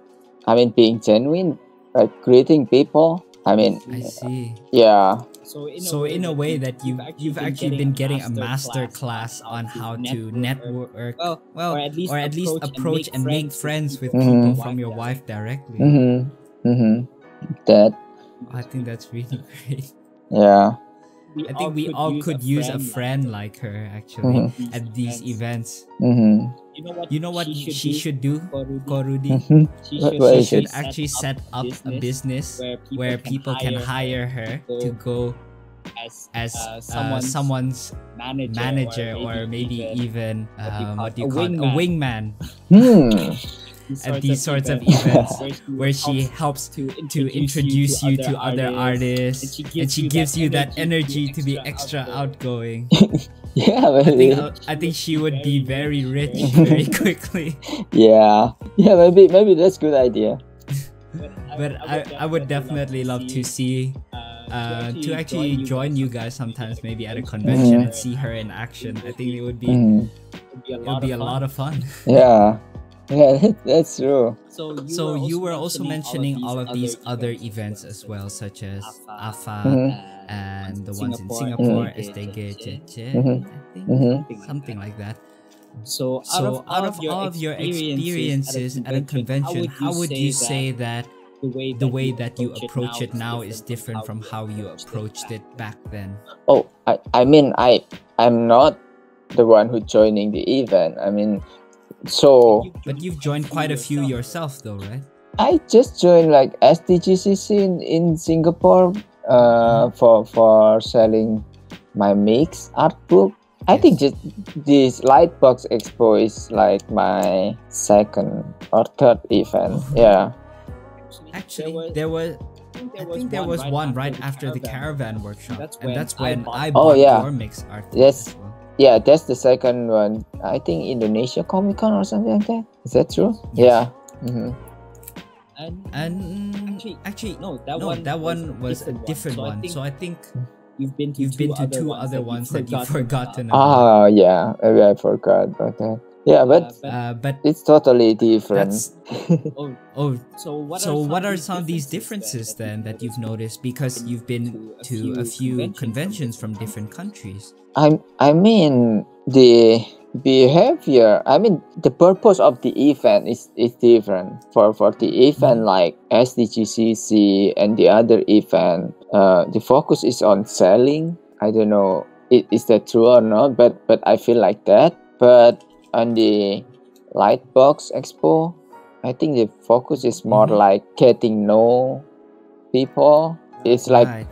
I mean, being genuine, like greeting people. I mean, I see. yeah, So in a So way, in a way that you you've actually been getting a master class class on how to network, Well, well, or at least or at least approach and make friends with Mhm. people from your wife directly. mm-hmm, mm-hmm. That, I think that's really great. yeah, I think we all could use a friend like her actually Mhm. at these events. mm-hmm. You know what? You know what she should do, Korudi? Korudi? Mm-hmm. She should, what She should it? actually set up a business where people, where can, people can hire hire her to go as as uh, uh, someone's, someone's manager, manager or maybe even what do you um, call what do you A call it? a wingman Hmm. at these sorts of events where she where she helps to to introduce you to other artists and she gives you that energy to be extra outgoing. Yeah, I think maybe. uh, I think she would be very rich very quickly. Yeah. Yeah, maybe maybe that's a good idea. But I, I would definitely love to see uh, to actually join you guys sometimes maybe at a convention and see her in action. I think it would be Hmm. it would be a lot of fun. Yeah. Yeah, that's true. So you, So were, you were also mentioning all of these other events as well, such as AFA Mhm. and the ones in Singapore, Singapore, STG, Mhm. I think Mhm. something like that. So, So out of all of your experiences at a convention, how would you say that the way the way that you approach it now is different from how you approached it back then? Oh, I, I mean, I, I'm not the one who joining the event. I mean, so But you've joined quite a few yourself, though, right? I just joined like STGCC in, in Singapore uh, for for selling my mix art book. I think just this Lightbox Expo is like my second or third event. Oh. Yeah. Actually, there was. I think there was one right after the caravan workshop, That's and when that's I when bought- I Oh, bought yeah. your mix art. Yes. As well. Yeah, that's the second one. I think Indonesia Comic Con or something like that. Is that true? Yes. Yeah. hmm and And Actually- actually, no, that no, one that one was a different So I one. So I think you've been to you've been to two other ones that you've forgotten about. Ah, yeah. Maybe I forgot about that. Yeah, but Uh, but it's totally different. oh, oh. so what? So are what are some of these differences then that you've noticed because you've been to a few conventions from different countries? I I mean the behavior. I mean the purpose of the event is is different. For for the event like STGCC and the other event, uh, the focus is on selling. I don't know i- is that true or not, but but I feel like that. But on the Lightbox Expo, I think the focus is more Mhm. like getting know people. It's like right.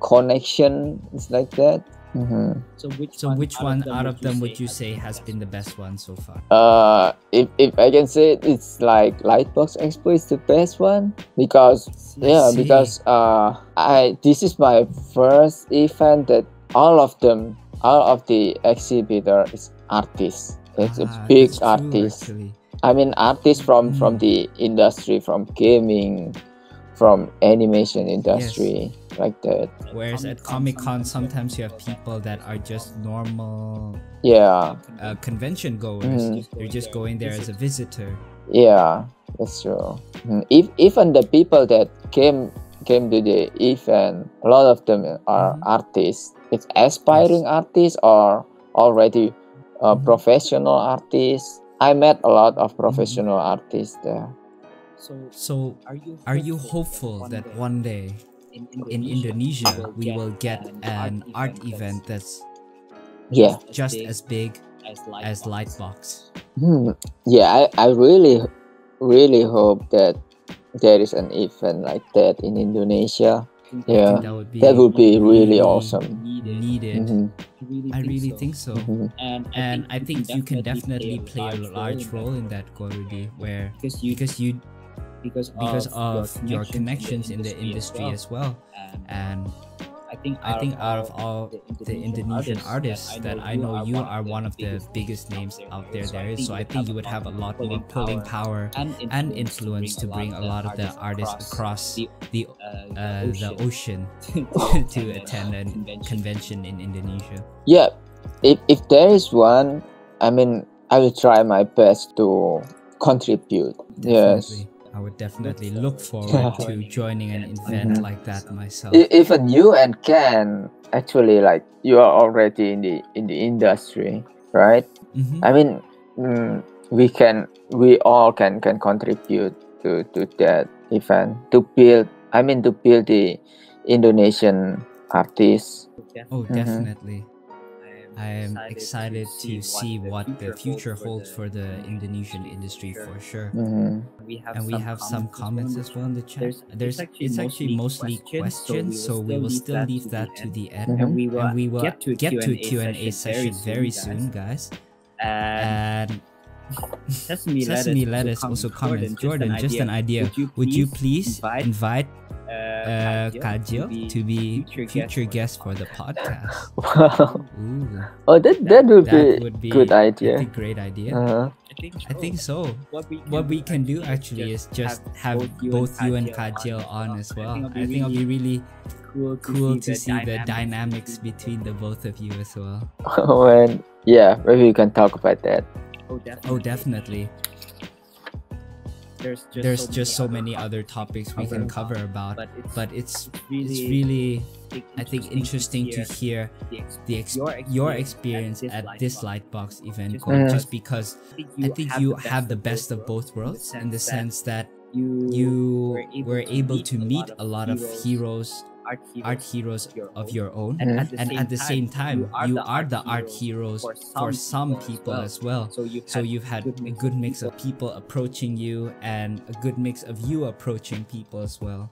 connection. It's like that. Hmm So which So which one out of them would you say has been the best one so far? Uh, if, if I can say it, it's like Lightbox Expo is the best one because I yeah see. because uh I this is my first event that all of them all of the exhibitor is artists. It's a Ah, big that's true, artist. I mean artists from from Mm. the industry from gaming, from animation industry like that. Whereas at Comic Con, sometimes you have people that are just normal Yeah, uh, convention goers. Mhm. They're just going there as a visitor. Yeah, that's true. Mm, If even the people that came came to the event, a lot of them are Mhm. artists. It's aspiring artists or already uh, Mhm. professional artists. I met a lot of Mm-hmm. professional artists there. So So, are you are you hopeful that one day in Indonesia we will get an art event that's Yeah, just as big as as Lightbox? Hmm. yeah. I, I really really hope that there is an event like that in Indonesia. I Yeah, that would be that would be really really awesome. needed. Mhm, I really think so. mhm. And And I think you can definitely play a large role in that Korudi where because you because you because because of your connections in the industry as well. And And I think I think out of all the Indonesian artists that I know, you are one of the biggest names out there there is. So I think you would have a lot more pulling power and influence to bring a lot of the artists across the the uh, uh, the ocean to attend a convention in Indonesia. Yeah, if, if there is one, I mean, I will try my best to contribute. Yes. Definitely. I would definitely look forward to joining an event Mhm. like that myself. Even you and Ken, actually, like you are already in the in the industry, right? Mhm. I mean, mm, we can, we all can can contribute to to that event to build. I mean, to build the Indonesian artists. Oh, Mhm. definitely. I am excited to see what the future holds for the Indonesian industry for sure. Mhm. We have And we have some comments as well in the chat. There's it's actually mostly questions, so we will still leave that to the end. And we will, And we will get to a Q&A session very soon, guys. And And Sesame, Sesame Lettuce also comments, Jourdan, just an idea. Would you please invite uh, Kajil to be future guest for the podcast? Wow. Ooh, Oh, that that would that be would be good I idea. think great idea. Uh-huh. I think, I think so. What we can, What we can do actually is just have both you and Kajil on as well. I think it'll be really cool, cool to see the dynamics between the both of you as well. Oh, and yeah, maybe we can talk about that. Oh, definitely. Oh, definitely. There's just There's so just so many many other topics we can cover about, but it's, but it's really, it's really I think interesting to hear the ex- the ex- your your experience experience at at this this Lightbox event, Just Ko, because- just because I think you have the best of both worlds in the sense that you you were were able to meet a lot of heroes, art heroes, art heroes of your own, and, at the, and same at the same time, you are the art hero heroes for some people as well. So you've So had you've had a good mix of people approaching you and a good mix of you approaching people as well.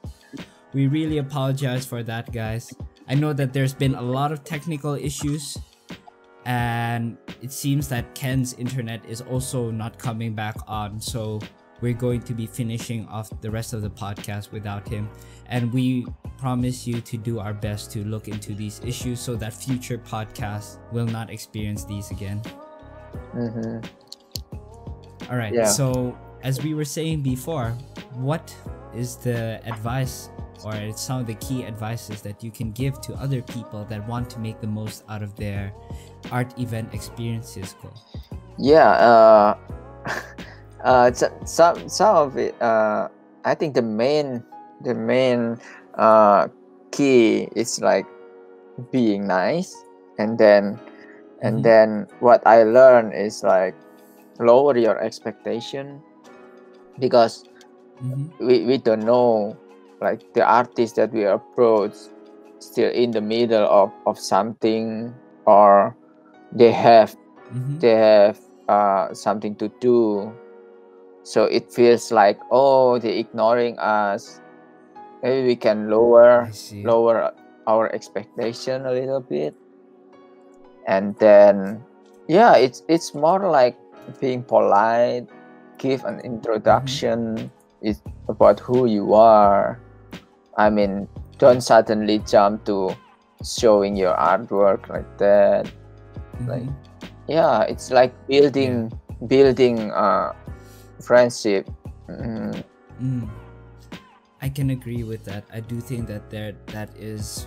We really apologize for that, guys. I know that there's been a lot of technical issues, and it seems that Ken's internet is also not coming back on. So we're going to be finishing off the rest of the podcast without him. And we promise you to do our best to look into these issues so that future podcasts will not experience these again. hmm All right. Yeah. So, as we were saying before, what is the advice or some of the key advices that you can give to other people that want to make the most out of their art event experiences? Yeah. Uh, uh, some some of it. Uh, I think the main the main uh key is like being nice, and then and Mhm. then what I learned is like lower your expectation because Mhm. we, we don't know like the artist that we approach still in the middle of, of something or they have Mhm. they have uh, something to do so it feels like oh they're ignoring us. Maybe we can lower lower our expectation a little bit. And then yeah it's it's more like being polite give an introduction it's about who you are. I mean don't suddenly jump to showing your artwork like that. Like, Mhm. yeah it's like building building uh friendship Mhm. Mm. I can agree with that. I do think that there that is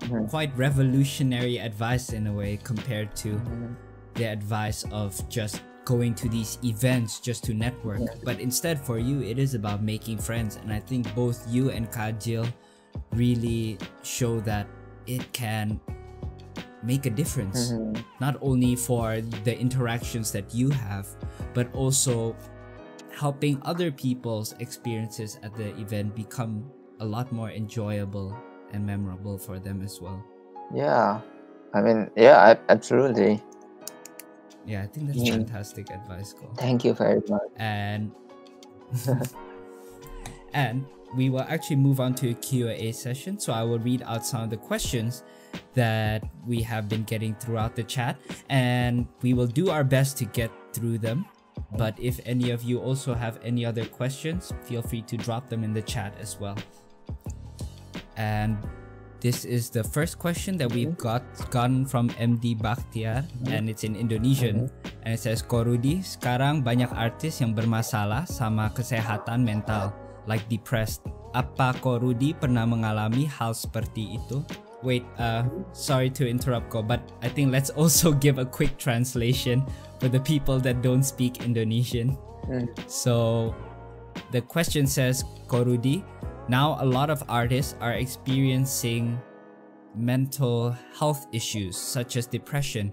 Mhm. quite revolutionary advice in a way compared to Mhm. the advice of just going to these events just to network. Yeah. But instead, for you, it is about making friends. And I think both you and Kajil really show that it can make a difference, Mhm. not only for the interactions that you have, but also helping other people's experiences at the event become a lot more enjoyable and memorable for them as well. yeah i mean yeah absolutely Yeah, I think that's Yeah. fantastic advice, Ko. thank you very much and and we will actually move on to a Q&A session so I will read out some of the questions that we have been getting throughout the chat and we will do our best to get through them but if any of you also have any other questions feel free to drop them in the chat as well. And this is the first question that we've got gotten from MD Bakhtiar and it's in Indonesian. And it says Korudi sekarang banyak artis yang bermasalah sama kesehatan mental like depressed. Apa Korudi pernah mengalami hal seperti itu wait uh sorry to interrupt Ko but I think let's also give a quick translation for the people that don't speak Indonesian. Mm. so the question says Korudi now a lot of artists are experiencing mental health issues such as depression.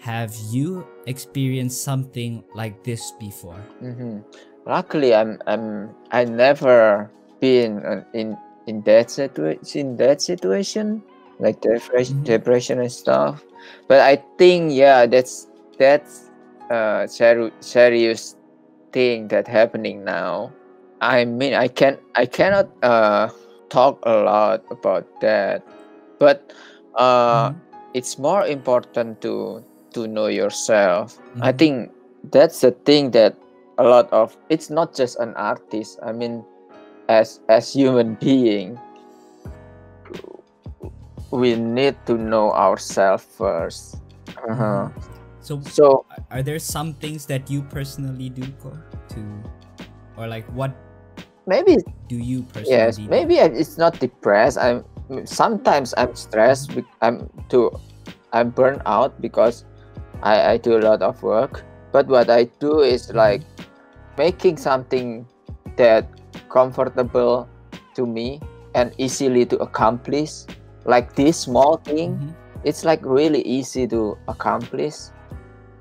Have you experienced something like this before? Hmm Luckily, I'm I'm I never been uh, in in that situation in that situation, like depression, Mhm. depression and stuff. But I think yeah, that's that's a ser- serious thing that happening now. I mean, I can I cannot uh talk a lot about that, but uh, Mhm. it's more important to to know yourself. I Mhm. think that's the thing that a lot of it's not just an artist. I mean, as as human being, we need to know ourselves 1st Uh-huh. So, So are there some things that you personally do to, or like what maybe do you personally? yes, do? maybe it's not depressed. I'm sometimes I'm stressed. I'm too I'm burnt out because I I do a lot of work. But what I do is like making something that comfortable to me and easily to accomplish. Like this small thing, Mhm. it's like really easy to accomplish.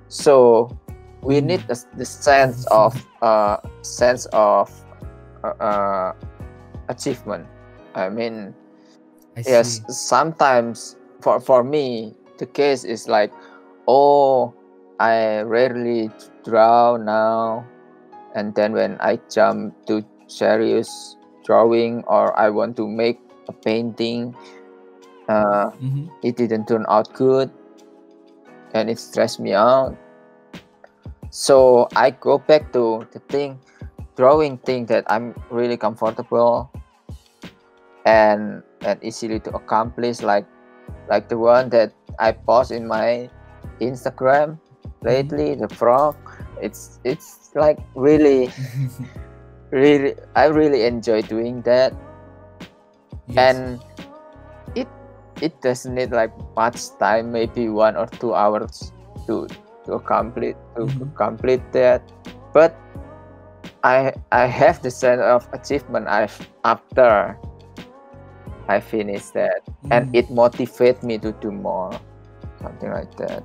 So we Mm. need the, the sense of uh sense of uh, uh achievement. I mean, I yes sometimes for for me the case is like oh i rarely draw now and then when i jump to serious drawing or i want to make a painting uh, Mhm. it didn't turn out good and it stressed me out. So i go back to the thing drawing thing that i'm really comfortable and and easily to accomplish like like the one that i post in my instagram lately the frog. It's it's like really really i really enjoy doing that Yes. and it it doesn't need like much time maybe one or two hours to to complete to Mhm. complete that but i i have the sense of achievement i after i finish that and Mm, it motivates me to do more something like that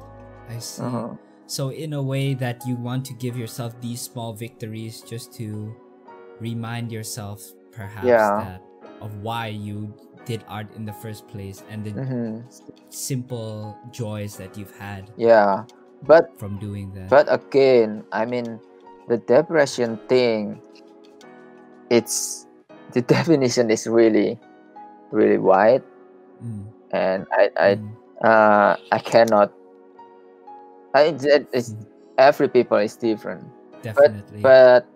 I see. Uh-huh. So in a way that you want to give yourself these small victories just to remind yourself perhaps Yeah. that of why you did art in the first place and the Mhm. simple joys that you've had yeah but from doing that. but again i mean the depression thing it's the definition is really really wide Mm, and i i mm, uh i cannot i it- it's, Mhm. every people is different definitely. but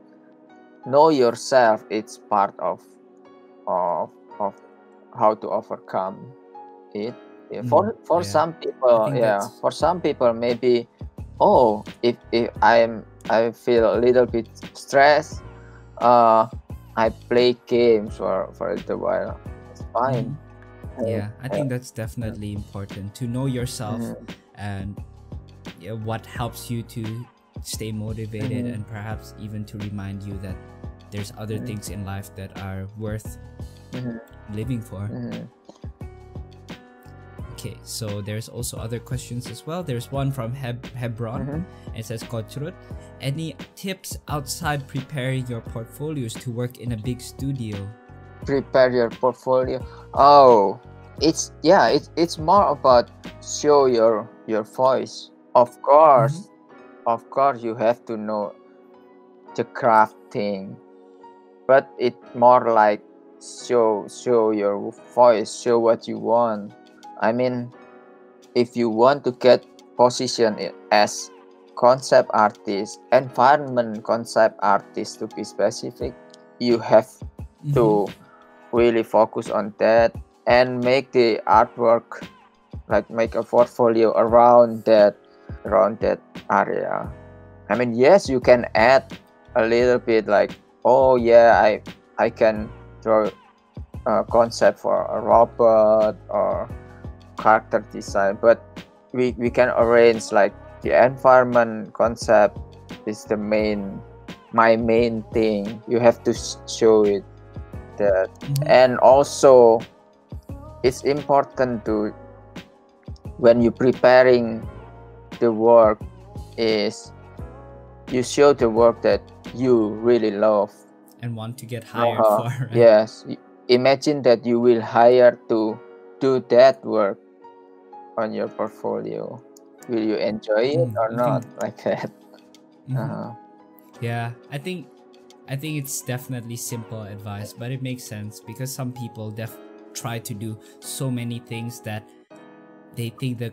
know yourself it's part of of of how to overcome it Yeah, for Mm, for yeah. some people yeah that's- for some people maybe oh if if i'm i feel a little bit stressed uh i play games for for a little while it's fine Mhm. yeah, I think that's definitely important to know yourself Mhm. and what helps you to stay motivated Mhm. and perhaps even to remind you that there's other Mhm. things in life that are worth Mhm. living for. Mhm. Okay, so there's also other questions as well. There's one from Heb- Hebron. Mhm. It says, Kochurut, any tips outside preparing your portfolios to work in a big studio? prepare your portfolio oh it's yeah it's it's more about show your your voice of course of course you have to know the craft thing but it more like show show your voice show what you want. I mean if you want to get position as concept artist environment concept artist to be specific you have to mm-hmm. really focus on that and make the artwork like make a portfolio around that around that area. I mean yes you can add a little bit like oh yeah i i can draw a concept for a robot or character design but we we can arrange like the environment concept is the main my main thing. You have to show it that. Mhm. and also it's important to when you preparing the work is you show the work that you really love and want to get hired Uh-huh. for. right? yes imagine that you will hire to do that work on your portfolio, will you enjoy it Mm, or I not? think- Like that. Mhm. Uh, Yeah, I think I think it's definitely simple advice, but it makes sense because some people def try to do so many things that they think the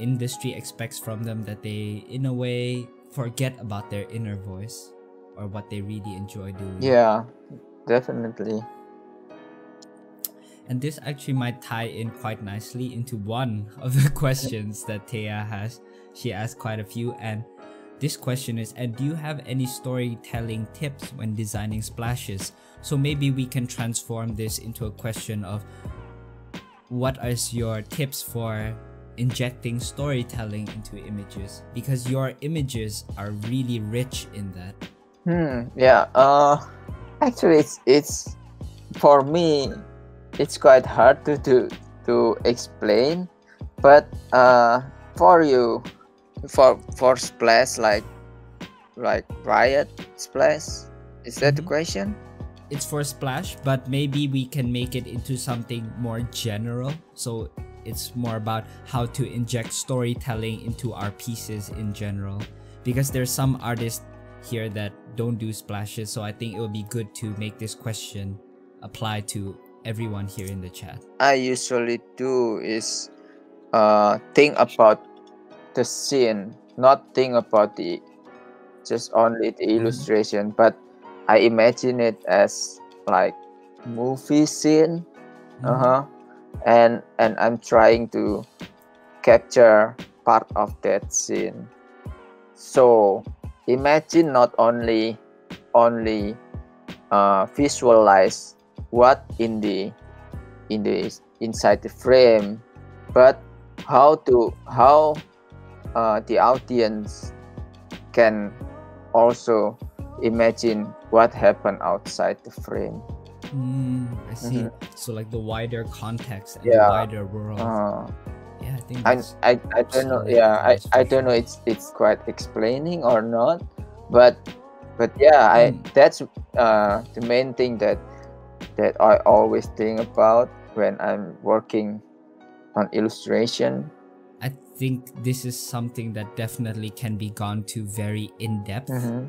industry expects from them that they in a way forget about their inner voice or what they really enjoy doing. yeah, definitely. And this actually might tie in quite nicely into one of the questions that Thea has. She asked quite a few, and this question is And do you have any storytelling tips when designing splashes? So maybe we can transform this into a question of what are your tips for injecting storytelling into images? Because your images are really rich in that. Hmm. Yeah. Uh, actually, it's it's for me, it's quite hard to to to explain, but uh, for you, for for splash like like riot splash, is that the Mhm. question? it's for splash but maybe we can make it into something more general so it's more about how to inject storytelling into our pieces in general because there's some artists here that don't do splashes so i think it would be good to make this question apply to everyone here in the chat I usually do is uh think about the scene, not think about the just only the illustration, but I imagine it as like movie scene. Uh-huh. And and I'm trying to capture part of that scene. So imagine not only only uh, visualize what in the in the inside the frame but how to how uh, the audience can also imagine what happened outside the frame Mm, I see. Mhm. So like the wider context and Yeah. the wider world. uh, yeah, I think I, that's I, I don't know yeah I, I don't know it's it's quite explaining or not but but yeah I Mm. that's uh the main thing that that I always think about when I'm working on illustration I think this is something that definitely can be gone to very in depth Mhm.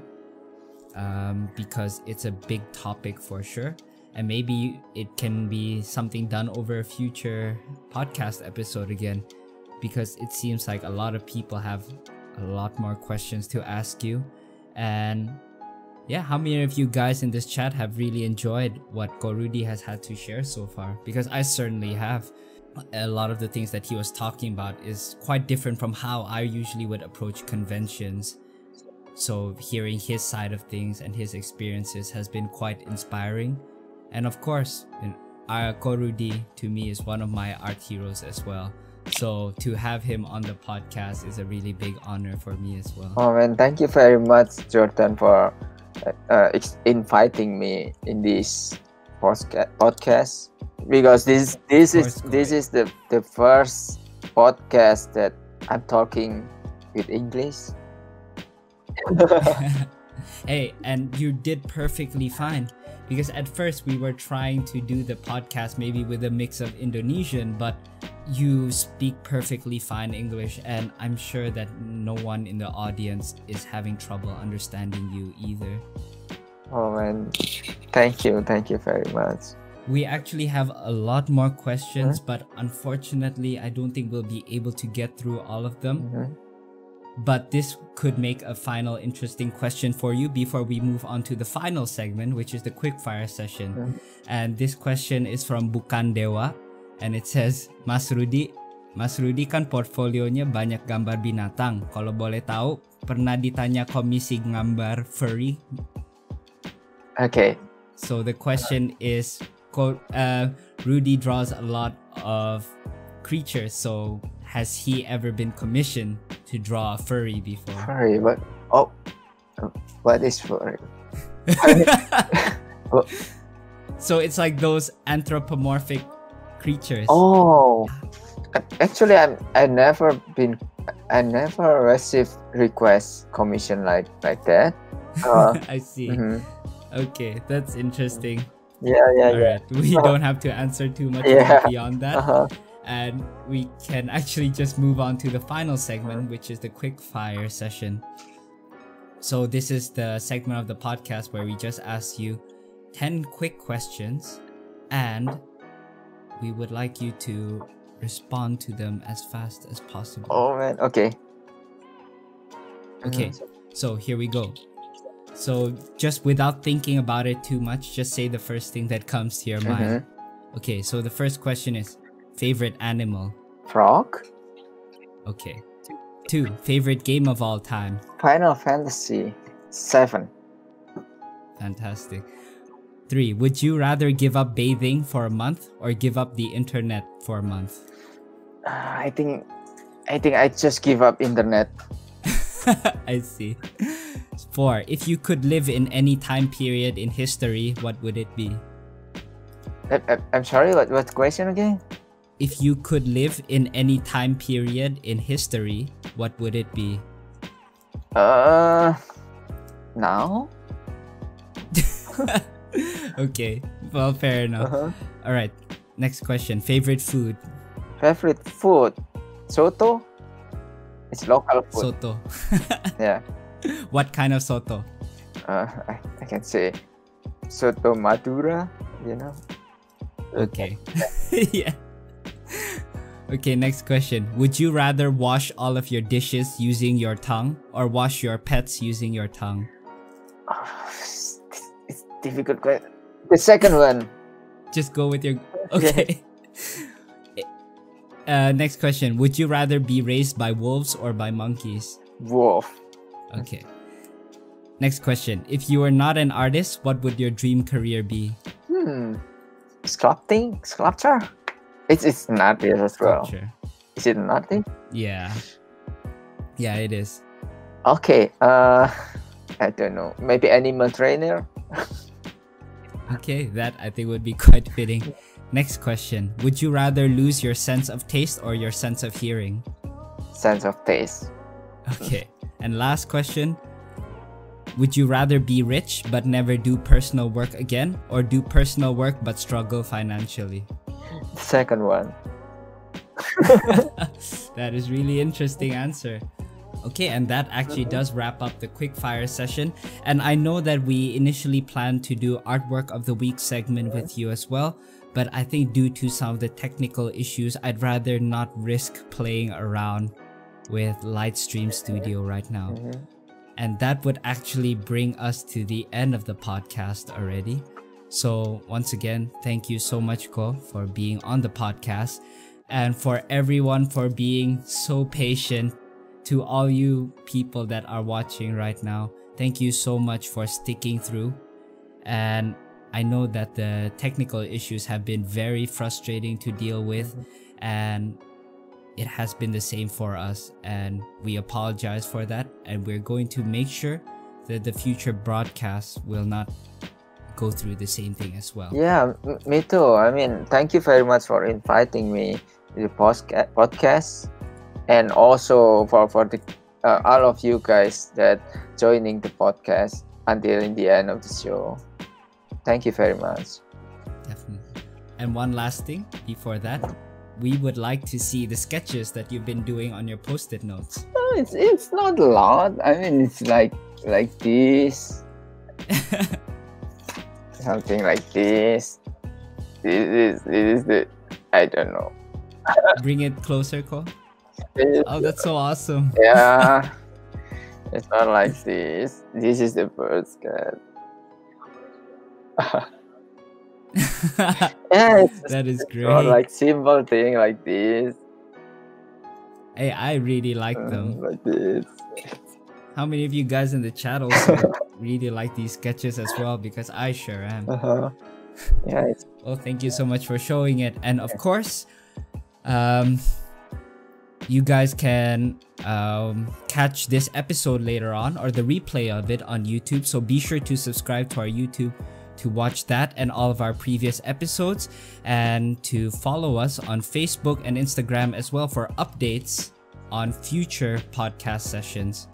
um, because it's a big topic for sure. And maybe it can be something done over a future podcast episode again because it seems like a lot of people have a lot more questions to ask you. And yeah, how many of you guys in this chat have really enjoyed what Korudi has had to share so far? Because I certainly have. A lot of the things that he was talking about is quite different from how I usually would approach conventions. So hearing his side of things and his experiences has been quite inspiring. And of course, Korudi to me is one of my art heroes as well. So to have him on the podcast is a really big honor for me as well. Oh man, thank you very much, Jourdan, for uh, uh, inviting me in this podcast. Because this this is this is the the first podcast that I'm talking with English. hey, and you did perfectly fine. Because at first we were trying to do the podcast maybe with a mix of Indonesian, but you speak perfectly fine English, and I'm sure that no one in the audience is having trouble understanding you either. oh man, thank you, thank you very much. We actually have a lot more questions, but unfortunately, I don't think we'll be able to get through all of them. Mhm. But this could make a final interesting question for you before we move on to the final segment, which is the quickfire session. Mhm. And this question is from Bukan Dewa, and it says, Mas Rudy, Mas Rudy kan portfolionya banyak gambar binatang. Kalau boleh tahu, pernah ditanya komisi gambar furry? Okay, So the question is, quote, uh, Rudy draws a lot of creatures. So has he ever been commissioned to draw a furry before? furry, but oh, what is furry? so it's like those anthropomorphic creatures. Oh, actually, I'm I never been I never received request commission like like that. Uh, I see. mhm. Okay, that's interesting. Yeah, yeah, All yeah. right, we don't have to answer too much Yeah. beyond that. Uh-huh. And we can actually just move on to the final segment, which is the quick fire session. So, this is the segment of the podcast where we just ask you 10 quick questions and we would like you to respond to them as fast as possible. Oh man. Okay. Okay, mm. so here we go. So, just without thinking about it too much, just say the first thing that comes to your mind. Mm-hmm. Okay, so the first question is favorite animal. Frog. Okay. Two, favorite game of all time. Final Fantasy Seven. Fantastic. Three, would you rather give up bathing for a month or give up the internet for a month? Uh, I think. I think I just give up internet. I see. Four, if you could live in any time period in history, what would it be? I, I, I'm sorry. What what question again? If you could live in any time period in history, what would it be? Uh. Now. okay, well, fair enough. Uh-huh. All right, next question. Favorite food? Favorite food? Soto. It's local food. Soto. yeah. what kind of soto? Uh, I, I can say Soto Madura. You know. Okay. yeah. Okay, next question. Would you rather wash all of your dishes using your tongue or wash your pets using your tongue? It's, it's difficult question. The second one. Just go with your. Okay. uh, next question. Would you rather be raised by wolves or by monkeys? Wolf. Okay. Next question. If you were not an artist, what would your dream career be? Hmm. Sculpting? Sculpture? It's it's not this as well. Sculpture. Is it not nothing? Yeah. Yeah, it is. Okay. Uh, I don't know. Maybe animal trainer. Okay, that I think would be quite fitting. Next question. Would you rather lose your sense of taste or your sense of hearing? Sense of taste. Okay. And last question. Would you rather be rich but never do personal work again or do personal work but struggle financially? Second one. that is really interesting answer. Okay, and that actually does wrap up the quick fire session. And I know that we initially planned to do artwork of the week segment with you as well, but I think due to some of the technical issues, I'd rather not risk playing around with Lightstream Studio right now. Mm-hmm. And that would actually bring us to the end of the podcast already. So, once again, thank you so much, Ko, for being on the podcast and for everyone for being so patient to all you people that are watching right now. Thank you so much for sticking through. And I know that the technical issues have been very frustrating to deal with, and it has been the same for us. And we apologize for that. And we're going to make sure that the future broadcasts will not go through the same thing as well. Yeah, m- me too. I mean, thank you very much for inviting me to the podcast, and also for for the uh, all of you guys that joining the podcast until in the end of the show. Thank you very much. Definitely. And one last thing before that, we would like to see the sketches that you've been doing on your post-it notes. No, it's it's not a lot. I mean, it's like like this, something like this. This is this is the I don't know. Bring it closer. This- Oh, that's so awesome. yeah, it's not like this. This is the first cat. Yeah, that is not great. like simple thing like this. hey, I really like them. Like this. How many of you guys in the chat also really like these sketches as well? Because I sure am. Uh-huh. Yeah, Well, thank you so much for showing it. And of course, um, you guys can um, catch this episode later on or the replay of it on YouTube. So be sure to subscribe to our YouTube to watch that and all of our previous episodes and to follow us on Facebook and Instagram as well for updates on future podcast sessions.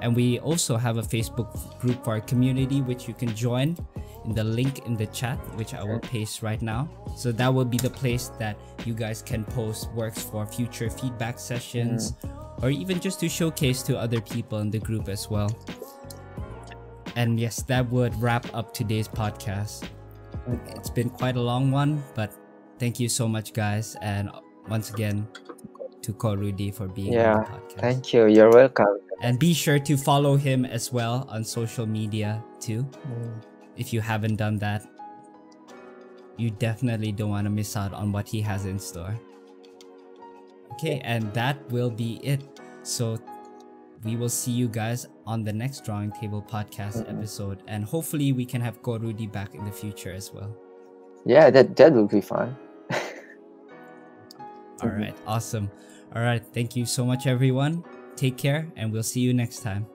And we also have a Facebook group for our community, which you can join in the link in the chat, which I will paste right now. So that will be the place that you guys can post works for future feedback sessions mm. or even just to showcase to other people in the group as well. And yes, that would wrap up today's podcast. It's been quite a long one, but thank you so much, guys. And once again, to Ko Rudy for being Yeah, on the podcast. Thank you. You're welcome. And be sure to follow him as well on social media too. Mm. If you haven't done that, you definitely don't want to miss out on what he has in store. Okay, and that will be it. So we will see you guys on the next Drawing Table podcast mm-hmm. episode. And hopefully we can have Korudi back in the future as well. Yeah, that that would be fun. All right, awesome. All right, thank you so much, everyone. Take care, and we'll see you next time.